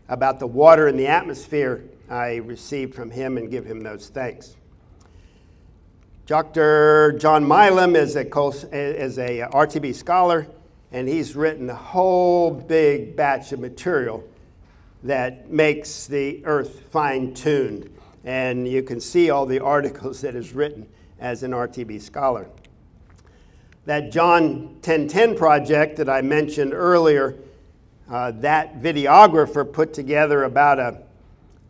about the water in the atmosphere, I received from him and give him those thanks. Dr. John Millam is a, is a RTB scholar, and he's written a whole big batch of material that makes the earth fine tuned. And you can see all the articles that is written as an RTB scholar. That John 1010 project that I mentioned earlier, uh, that videographer put together about a,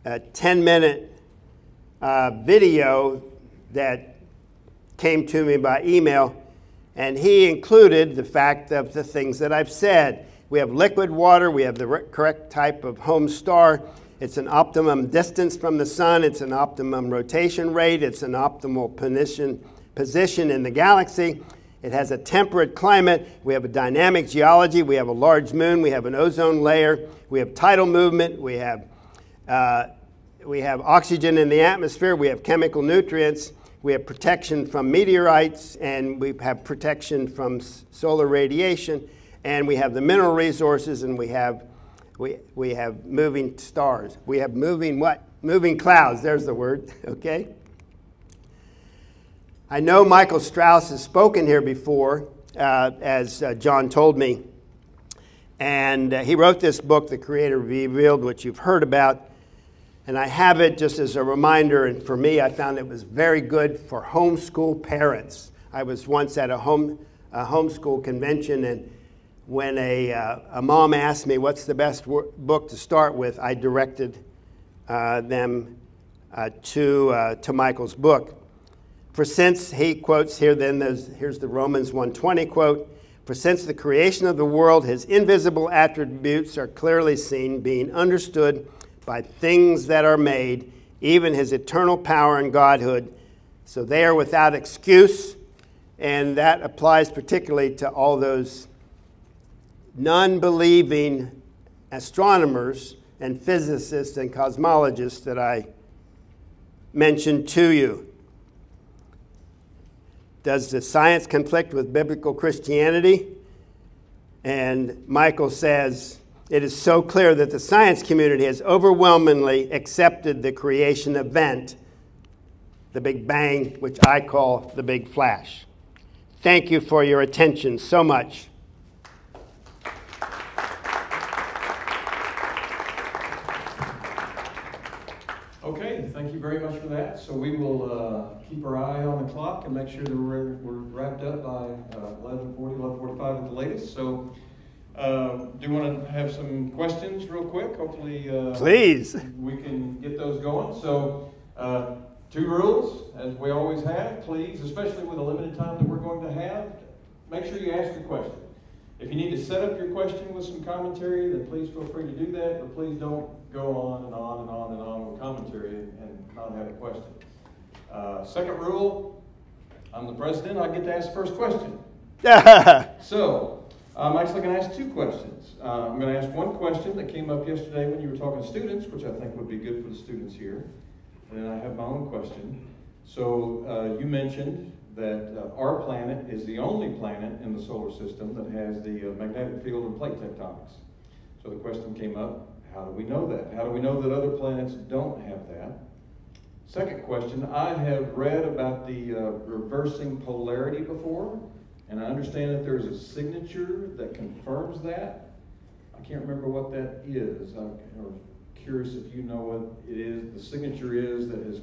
a 10 minute uh, video that came to me by email, and he included the fact of the things that I've said. We have liquid water, we have the correct type of home star, it's an optimum distance from the sun, it's an optimum rotation rate, it's an optimal position, position in the galaxy. It has a temperate climate. We have a dynamic geology. We have a large moon. We have an ozone layer. We have tidal movement. We have, uh, we have oxygen in the atmosphere. We have chemical nutrients. We have protection from meteorites. And we have protection from solar radiation. And we have the mineral resources. And we have, we, we have moving stars. We have moving what? Moving clouds. There's the word. Okay? I know Michael Strauss has spoken here before, uh, as uh, John told me. And uh, he wrote this book, The Creator Revealed, which you've heard about. And I have it just as a reminder. And for me, I found it was very good for homeschool parents. I was once at a home a homeschool convention, and when a, uh, a mom asked me what's the best book to start with, I directed uh, them uh, to, to Michael's book. For since, he quotes here, then here's the Romans 120 quote, for since the creation of the world, his invisible attributes are clearly seen, being understood by things that are made, even his eternal power and godhood. So they are without excuse, and that applies particularly to all those non believing astronomers and physicists and cosmologists that I mentioned to you. Does the science conflict with biblical Christianity? And Michael says, it is so clear that the science community has overwhelmingly accepted the creation event, the Big Bang, which I call the Big Flash. Thank you for your attention so much. Thank you very much for that. So we will uh, keep our eye on the clock and make sure that we're, we're wrapped up by uh, 11.40, 11.45 at the latest. So uh, do you want to have some questions real quick? Hopefully, uh, please, we can get those going. So uh, two rules, as we always have, please, especially with the limited time that we're going to have, make sure you ask a question. If you need to set up your question with some commentary, then please feel free to do that, but please don't go on and on and on and on with commentary and, and not have a question. Uh, second rule, I'm the president, I get to ask the first question. so, I'm actually going to ask two questions. Uh, I'm going to ask one question that came up yesterday when you were talking to students, which I think would be good for the students here. And then I have my own question. So, uh, you mentioned that uh, our planet is the only planet in the solar system that has the uh, magnetic field and plate tectonics. So the question came up, how do we know that? How do we know that other planets don't have that? Second question, I have read about the uh, reversing polarity before, and I understand that there's a signature that confirms that. I can't remember what that is. I'm curious if you know what it is, the signature is that has,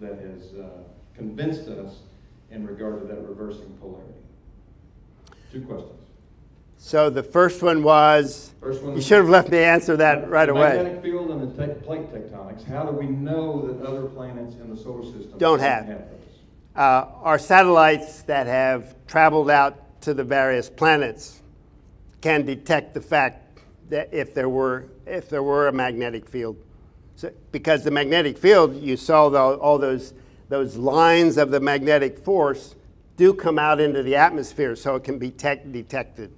that has uh, convinced us in regard to that reversing polarity? Two questions. So the first one was, first one you should have left me answer that right away. Magnetic field and the te plate tectonics. How do we know that other planets in the solar system don't have, have uh, our satellites that have traveled out to the various planets can detect the fact that if there were if there were a magnetic field, so, because the magnetic field you saw the, all those those lines of the magnetic force do come out into the atmosphere so it can be detected.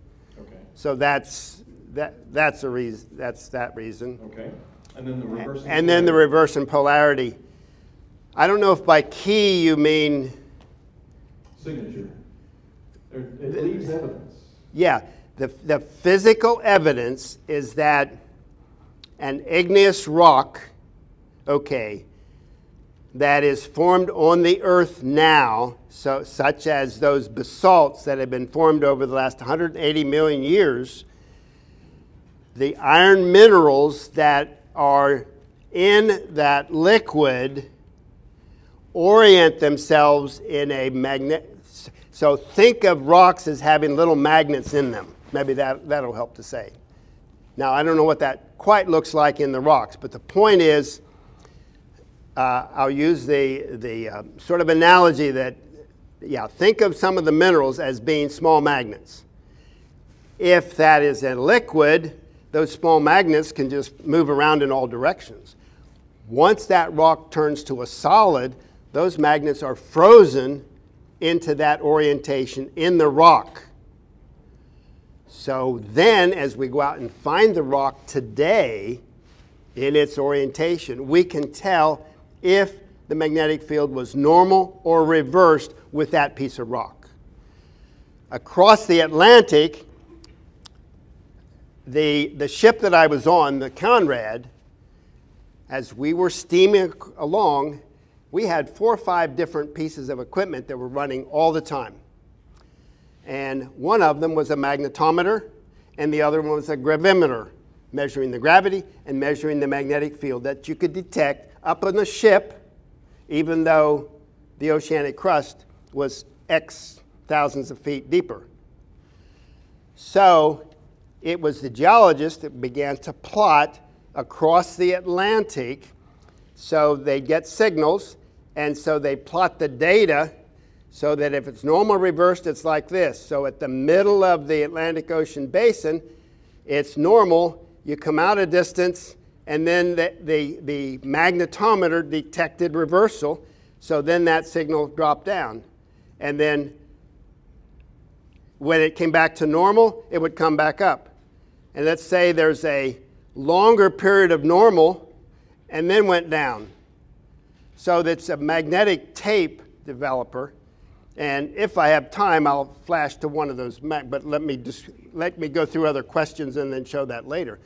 So that's that that's a reason that's that reason. Okay. And then the reverse and, and then the reverse in polarity. I don't know if by key you mean signature. It leaves evidence. Yeah. The, the physical evidence is that an igneous rock, okay, that is formed on the earth now, so, such as those basalts that have been formed over the last 180 million years, the iron minerals that are in that liquid orient themselves in a magnet. So think of rocks as having little magnets in them. Maybe that, that'll help to say. Now, I don't know what that quite looks like in the rocks, but the point is, uh, I'll use the, the uh, sort of analogy that, yeah, think of some of the minerals as being small magnets. If that is a liquid, those small magnets can just move around in all directions. Once that rock turns to a solid, those magnets are frozen into that orientation in the rock. So then, as we go out and find the rock today in its orientation, we can tell if the magnetic field was normal or reversed with that piece of rock. Across the Atlantic, the, the ship that I was on, the Conrad, as we were steaming along, we had four or five different pieces of equipment that were running all the time. And one of them was a magnetometer, and the other one was a gravimeter, measuring the gravity and measuring the magnetic field that you could detect up on the ship, even though the oceanic crust was X thousands of feet deeper. So it was the geologist that began to plot across the Atlantic. So they get signals, and so they plot the data so that if it's normal reversed, it's like this. So at the middle of the Atlantic Ocean basin, it's normal. You come out a distance, and then the, the, the magnetometer detected reversal. So then that signal dropped down. And then when it came back to normal, it would come back up. And let's say there's a longer period of normal and then went down. So that's a magnetic tape developer. And if I have time, I'll flash to one of those, but let me, just, let me go through other questions and then show that later.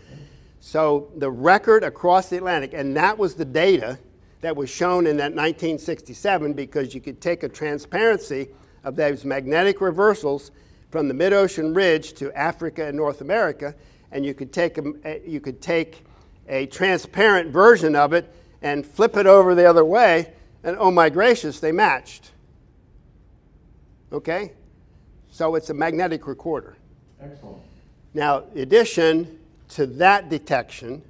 So the record across the Atlantic, and that was the data that was shown in that 1967 because you could take a transparency of those magnetic reversals from the mid-ocean ridge to Africa and North America, and you could take a, you could take a transparent version of it and flip it over the other way, and oh my gracious, they matched. Okay? So it's a magnetic recorder. Excellent. Now, addition to that detection,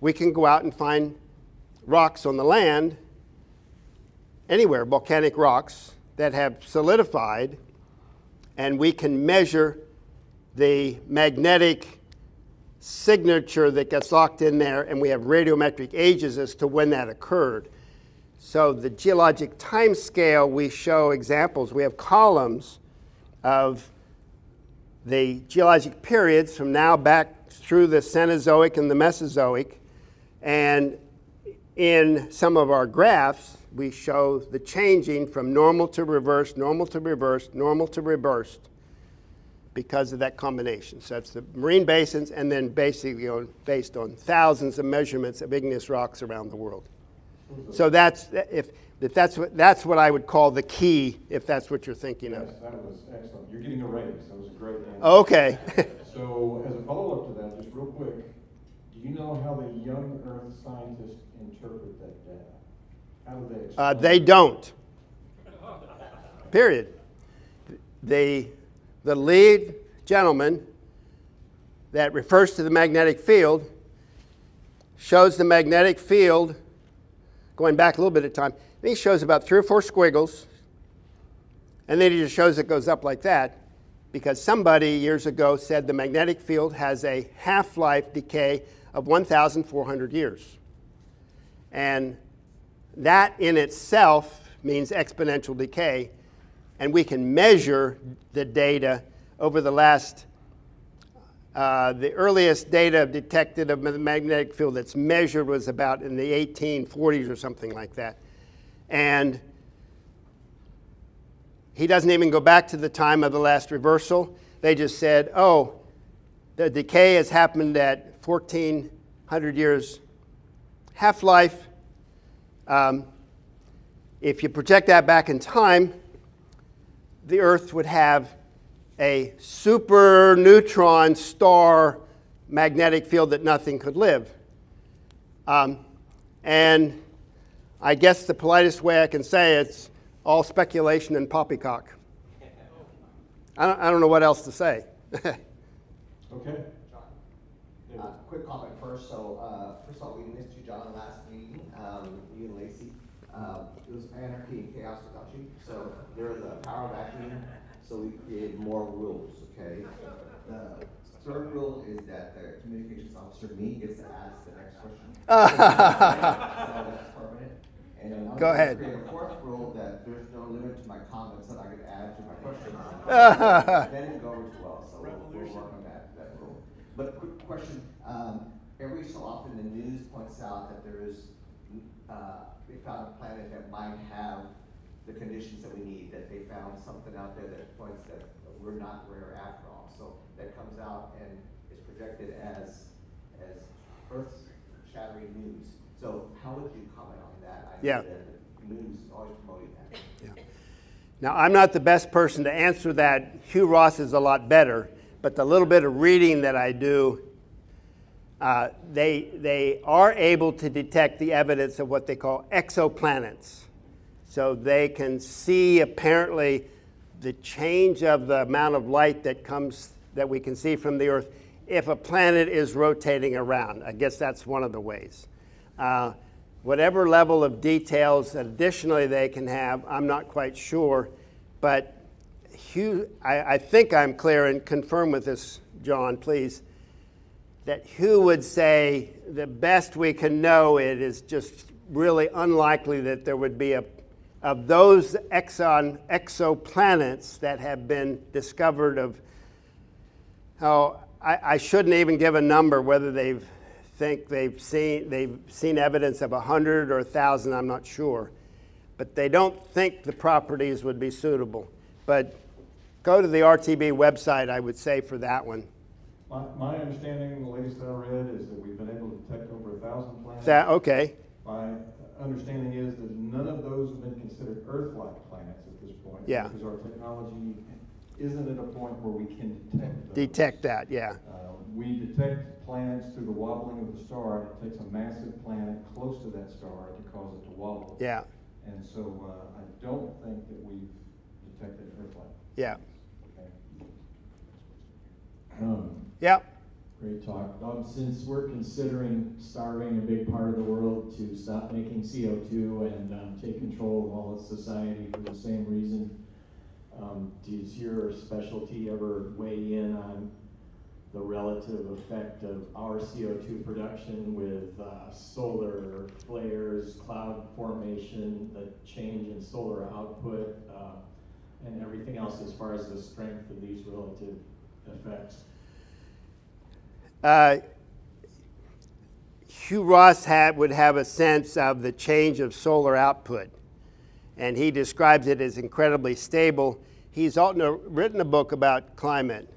we can go out and find rocks on the land, anywhere, volcanic rocks that have solidified, and we can measure the magnetic signature that gets locked in there, and we have radiometric ages as to when that occurred. So the geologic time scale, we show examples. We have columns of the geologic periods from now back through the Cenozoic and the Mesozoic. And in some of our graphs, we show the changing from normal to reverse, normal to reverse, normal to reversed because of that combination. So it's the marine basins and then basically on, based on thousands of measurements of igneous rocks around the world. So that's, if, if that's, what, that's what I would call the key, if that's what you're thinking yes, of. that was excellent. You're getting a raise. That was a great answer. Okay. so as a follow-up to that, just real quick, do you know how the young Earth scientists interpret that data? How do they uh, They don't. Period. The the lead gentleman that refers to the magnetic field shows the magnetic field going back a little bit of time. And he shows about three or four squiggles, and then he just shows it goes up like that because somebody years ago said the magnetic field has a half life decay of 1,400 years. And that in itself means exponential decay and we can measure the data over the last, uh, the earliest data detected of the magnetic field that's measured was about in the 1840s or something like that. And he doesn't even go back to the time of the last reversal. They just said, oh, the decay has happened at 1400 years half life. Um, if you project that back in time, the Earth would have a super neutron star magnetic field that nothing could live. Um, and I guess the politest way I can say it's all speculation and poppycock. I don't, I don't know what else to say. Okay. Uh, quick comment first. So, uh, first of all, we missed you, John, last meeting. Um, you and Lacey. Um, it was anarchy and chaos without you. So there was a power vacuum. So we created more rules. Okay. The third rule is that the communications officer me gets to ask the next question. so that's permanent. And Go ahead. A fourth rule that there's no limit to my comments that I could add to my questions. Then it goes well, so we'll, we'll work on that, that rule. But quick question, um, every so often the news points out that there is, uh, they found a planet that might have the conditions that we need, that they found something out there that points that we're not rare after all. So that comes out and is projected as, as earth-shattering news. So how would you comment on that? I Yeah. that the News is always promoting that. Now, I'm not the best person to answer that. Hugh Ross is a lot better, but the little bit of reading that I do, uh, they, they are able to detect the evidence of what they call exoplanets. So they can see apparently the change of the amount of light that comes that we can see from the Earth if a planet is rotating around. I guess that's one of the ways. Uh, whatever level of details additionally they can have, I'm not quite sure. But Hugh, I, I think I'm clear and confirm with this, John, please, that Hugh would say the best we can know it is just really unlikely that there would be a of those exon exoplanets that have been discovered of Oh, I, I shouldn't even give a number whether they think they've seen they've seen evidence of a hundred or a thousand. I'm not sure, but they don't think the properties would be suitable. But go to the RTB website. I would say for that one. My, my understanding, the latest that I read, is that we've been able to detect over a thousand planets. That okay? My understanding is that none of those have been considered Earth-like planets at this point. Yeah. Because our technology isn't at a point where we can detect those. Detect that. Yeah. Uh, We detect planets through the wobbling of the star, and it takes a massive planet close to that star to cause it to wobble. Yeah. And so uh, I don't think that we've detected Earth-like. Yeah. Okay. Um, Yeah. Great talk. Um, since we're considering starving a big part of the world to stop making CO2 and um, take control of all of society for the same reason, um, does your specialty ever weigh in on the relative effect of our CO2 production with uh, solar flares, cloud formation, the change in solar output, uh, and everything else as far as the strength of these relative effects? Uh, Hugh Ross had, would have a sense of the change of solar output, and he describes it as incredibly stable. He's written a book about climate.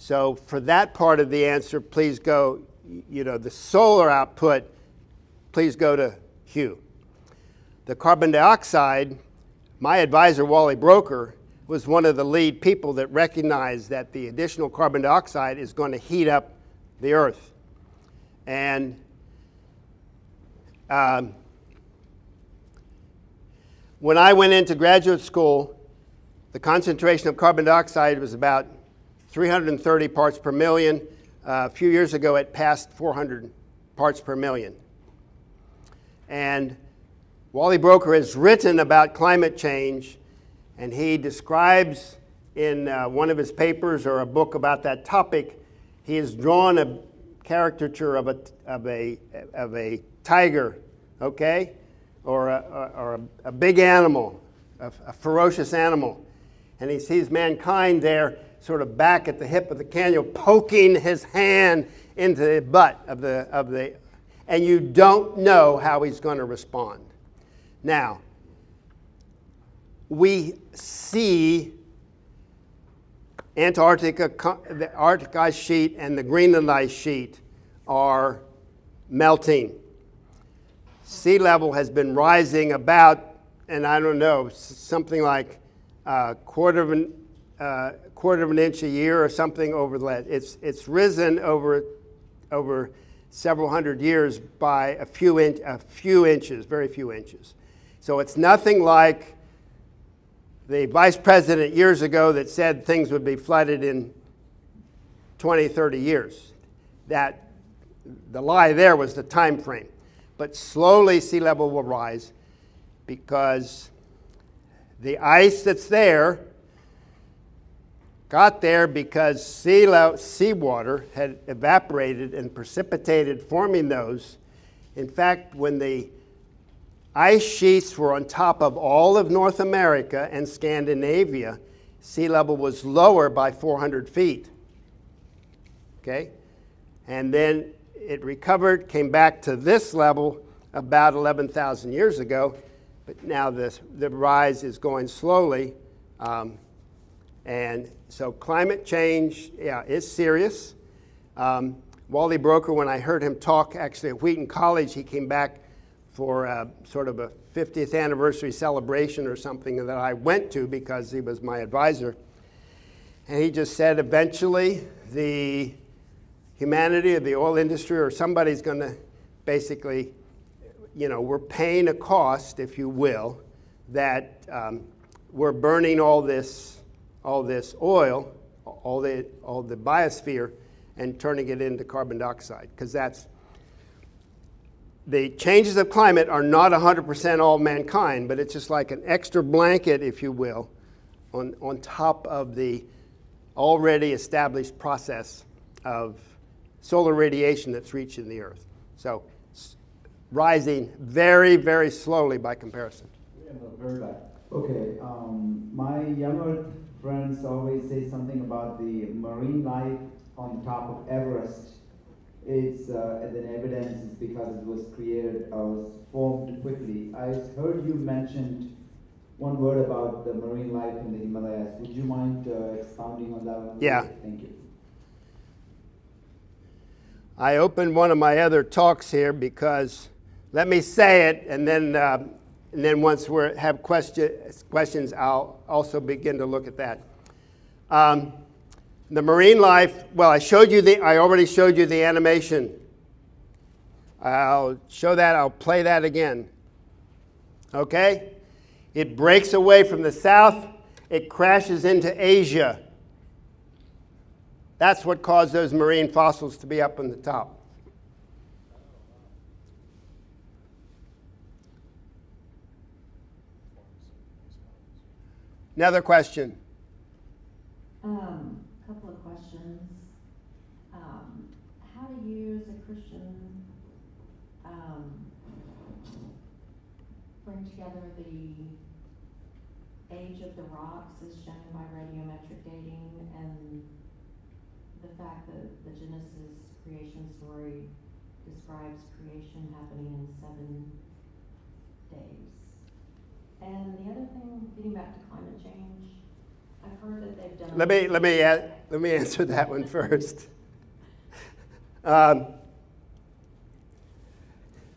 So, for that part of the answer, please go, you know, the solar output, please go to Hugh. The carbon dioxide, my advisor, Wally Broecker, was one of the lead people that recognized that the additional carbon dioxide is going to heat up the earth. And um, when I went into graduate school, the concentration of carbon dioxide was about 330 parts per million. Uh, a few years ago, it passed 400 parts per million. And Wally Broecker has written about climate change, and he describes in uh, one of his papers or a book about that topic, he has drawn a caricature of a, of a, of a tiger, okay, or a, or a, a big animal, a, a ferocious animal. And he sees mankind there, sort of back at the hip of the canyon, poking his hand into the butt of the, of the, and you don't know how he's going to respond. Now, we see Antarctica, the Arctic ice sheet and the Greenland ice sheet are melting. Sea level has been rising about, and I don't know, something like a quarter of an, uh, quarter of an inch a year or something over the last. It's, it's risen over, over several hundred years by a few, in, a few inches, very few inches. So it's nothing like the vice president years ago that said things would be flooded in 20, 30 years. That the lie there was the time frame. But slowly sea level will rise because the ice that's there got there because sea seawater had evaporated and precipitated, forming those. In fact, when the ice sheets were on top of all of North America and Scandinavia, sea level was lower by 400 feet. Okay? And then it recovered, came back to this level about 11,000 years ago, but now this, the rise is going slowly. Um, and so climate change, yeah, is serious. Um, Wally Broecker, when I heard him talk actually at Wheaton College, he came back for a, sort of a 50th anniversary celebration or something that I went to because he was my advisor. And he just said eventually the humanity or the oil industry or somebody's going to basically, you know, we're paying a cost, if you will, that um, we're burning all this all this oil, all the, all the biosphere, and turning it into carbon dioxide, because that's the changes of climate are not 100% all mankind, but it's just like an extra blanket, if you will, on, on top of the already established process of solar radiation that's reaching the Earth. So, rising very, very slowly by comparison. Okay, um, my young Earth friends always say something about the marine life on top of Everest. It's uh, an evidence is because it was created, uh, was formed quickly. I heard you mentioned one word about the marine life in the Himalayas. Would you mind uh, expounding on that one? Yeah. Thank you. I opened one of my other talks here because let me say it, and then uh, and then once we have question, questions, I'll also begin to look at that. Um, the marine life, well, I showed you the, I already showed you the animation. I'll show that, I'll play that again. Okay? It breaks away from the south, it crashes into Asia. That's what caused those marine fossils to be up on the top. Another question. Um, a couple of questions. Um, how do you, as a Christian, um, bring together the age of the rocks as shown by radiometric dating and the fact that the Genesis creation story describes creation happening in seven? And the other thing, getting back to climate change, I've heard that they've done. Let me let me add, let me answer that one first. Um,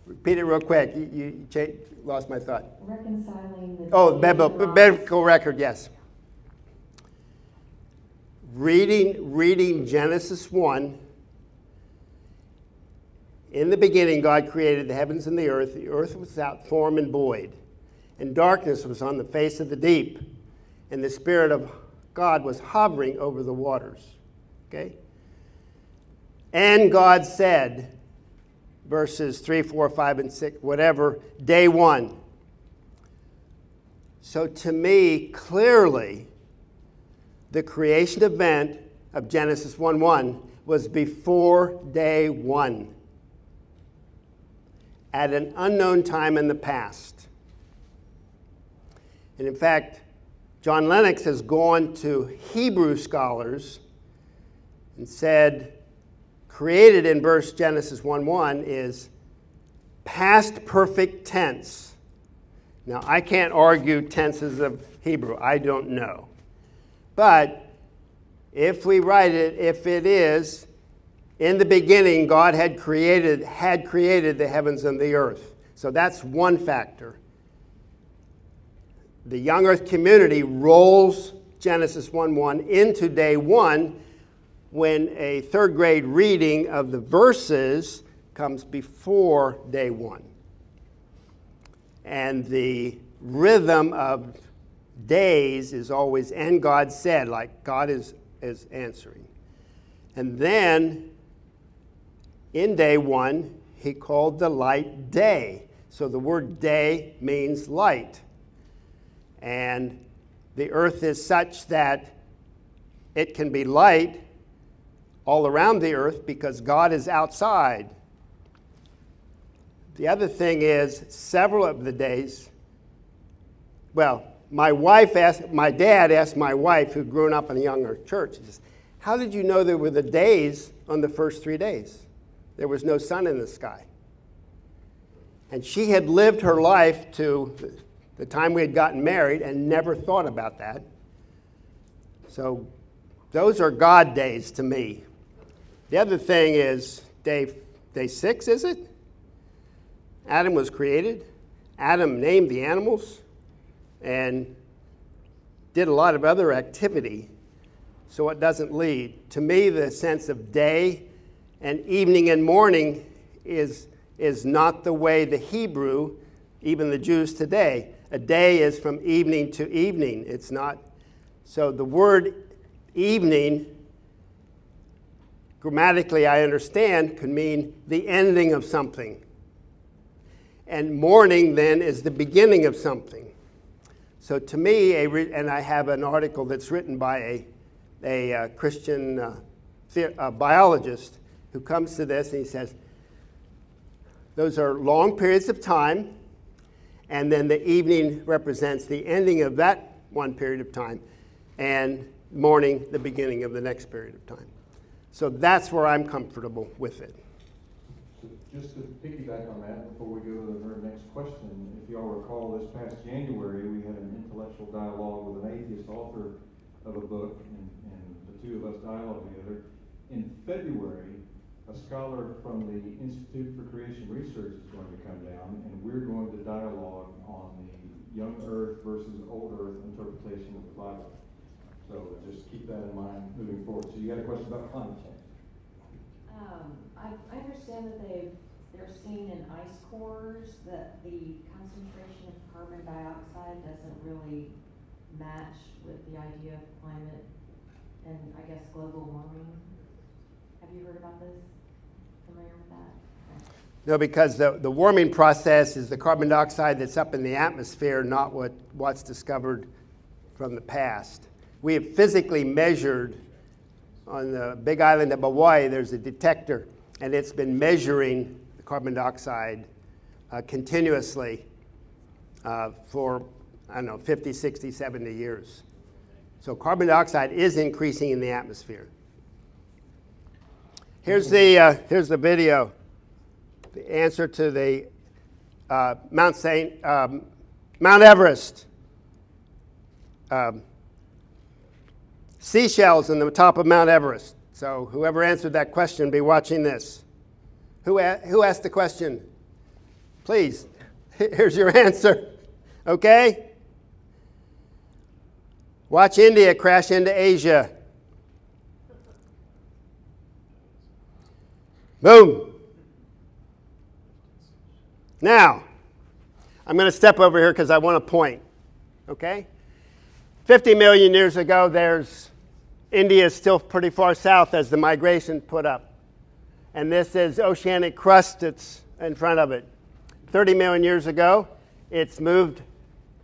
repeat it real quick. You, you lost my thought. Reconciling the. Oh, biblical, biblical record, yes. Reading, reading Genesis 1. In the beginning, God created the heavens and the earth. The earth was without form and void and darkness was on the face of the deep, and the Spirit of God was hovering over the waters. Okay? And God said, verses 3, 4, 5, and 6, whatever, day one. So to me, clearly, the creation event of Genesis 1 1 was before day one, at an unknown time in the past. And in fact, John Lennox has gone to Hebrew scholars and said, created in verse Genesis 1 1 is past perfect tense. Now, I can't argue tenses of Hebrew, I don't know. But if we write it, if it is In the beginning, God had created, had created the heavens and the earth. So that's one factor. The young earth community rolls Genesis 1 1 into day one when a third grade reading of the verses comes before day one. And the rhythm of days is always, and God said, like God is, is answering. And then in day one, he called the light day. So the word day means light. And the earth is such that it can be light all around the earth because God is outside. The other thing is, several of the days, well, my wife asked, my dad asked my wife, who'd grown up in a younger church, says, How did you know there were the days on the first three days? There was no sun in the sky. And she had lived her life to the time we had gotten married and never thought about that. So those are God days to me. The other thing is day, day six, is it? Adam was created. Adam named the animals and did a lot of other activity. So it doesn't lead. To me, the sense of day and evening and morning is, is not the way the Hebrew, even the Jews today, a day is from evening to evening. It's not. So the word evening grammatically I understand could mean the ending of something. And morning then is the beginning of something. So to me, and I have an article that's written by a, a uh, Christian uh, the, biologist who comes to this and he says, those are long periods of time, and then the evening represents the ending of that one period of time, and morning the beginning of the next period of time. So that's where I'm comfortable with it. Just to piggyback on that, before we go to the very next question, if you all recall, this past January we had an intellectual dialogue with an atheist author of a book, and, and the two of us dialogued together. In February, a scholar from the Institute for Creation Research is going to come down, and we're going to dialogue on the young earth versus old earth interpretation of the Bible. So just keep that in mind moving forward. So you got a question about climate change? Um, I, I understand that they've, they're seeing in ice cores that the concentration of carbon dioxide doesn't really match with the idea of climate and I guess global warming. Have you heard about this? No, because the, the warming process is the carbon dioxide that's up in the atmosphere, not what, what's discovered from the past we have physically measured on the big island of Hawaii, there's a detector, and it's been measuring the carbon dioxide uh, continuously uh, for, I don't know, 50, 60, 70 years. So carbon dioxide is increasing in the atmosphere. Here's the, uh, here's the video, the answer to the uh, Mount, Saint, um, Mount Everest. Um, seashells in the top of Mount Everest. So whoever answered that question, be watching this. Who, who asked the question? Please, here's your answer. Okay? Watch India crash into Asia. Boom. Now, I'm going to step over here because I want to point. Okay? 50 million years ago, there's India is still pretty far south as the migration put up. And this is oceanic crust that's in front of it. 30 million years ago, it's moved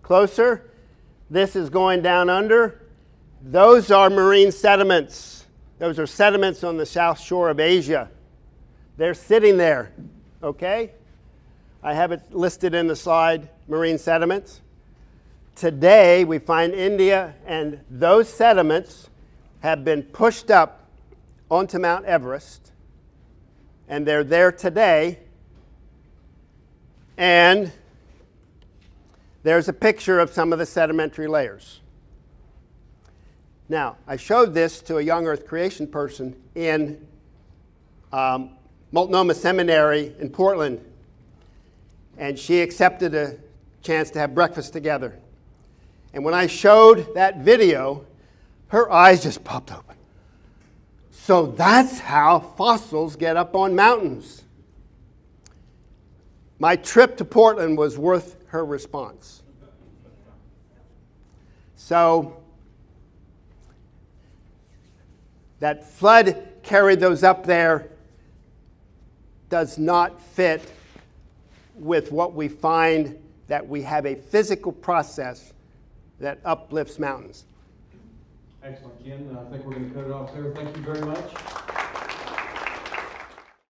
closer. This is going down under. Those are marine sediments. Those are sediments on the south shore of Asia. They're sitting there, okay? I have it listed in the slide marine sediments. Today, we find India and those sediments have been pushed up onto Mount Everest, and they're there today. And there's a picture of some of the sedimentary layers. Now, I showed this to a young Earth creation person in um, Multnomah Seminary in Portland, and she accepted a chance to have breakfast together. And when I showed that video, her eyes just popped open. So that's how fossils get up on mountains. My trip to Portland was worth her response. So that flood carried those up there does not fit with what we find that we have a physical process that uplifts mountains. Excellent, Ken. I think we're going to cut it off there. Thank you very much.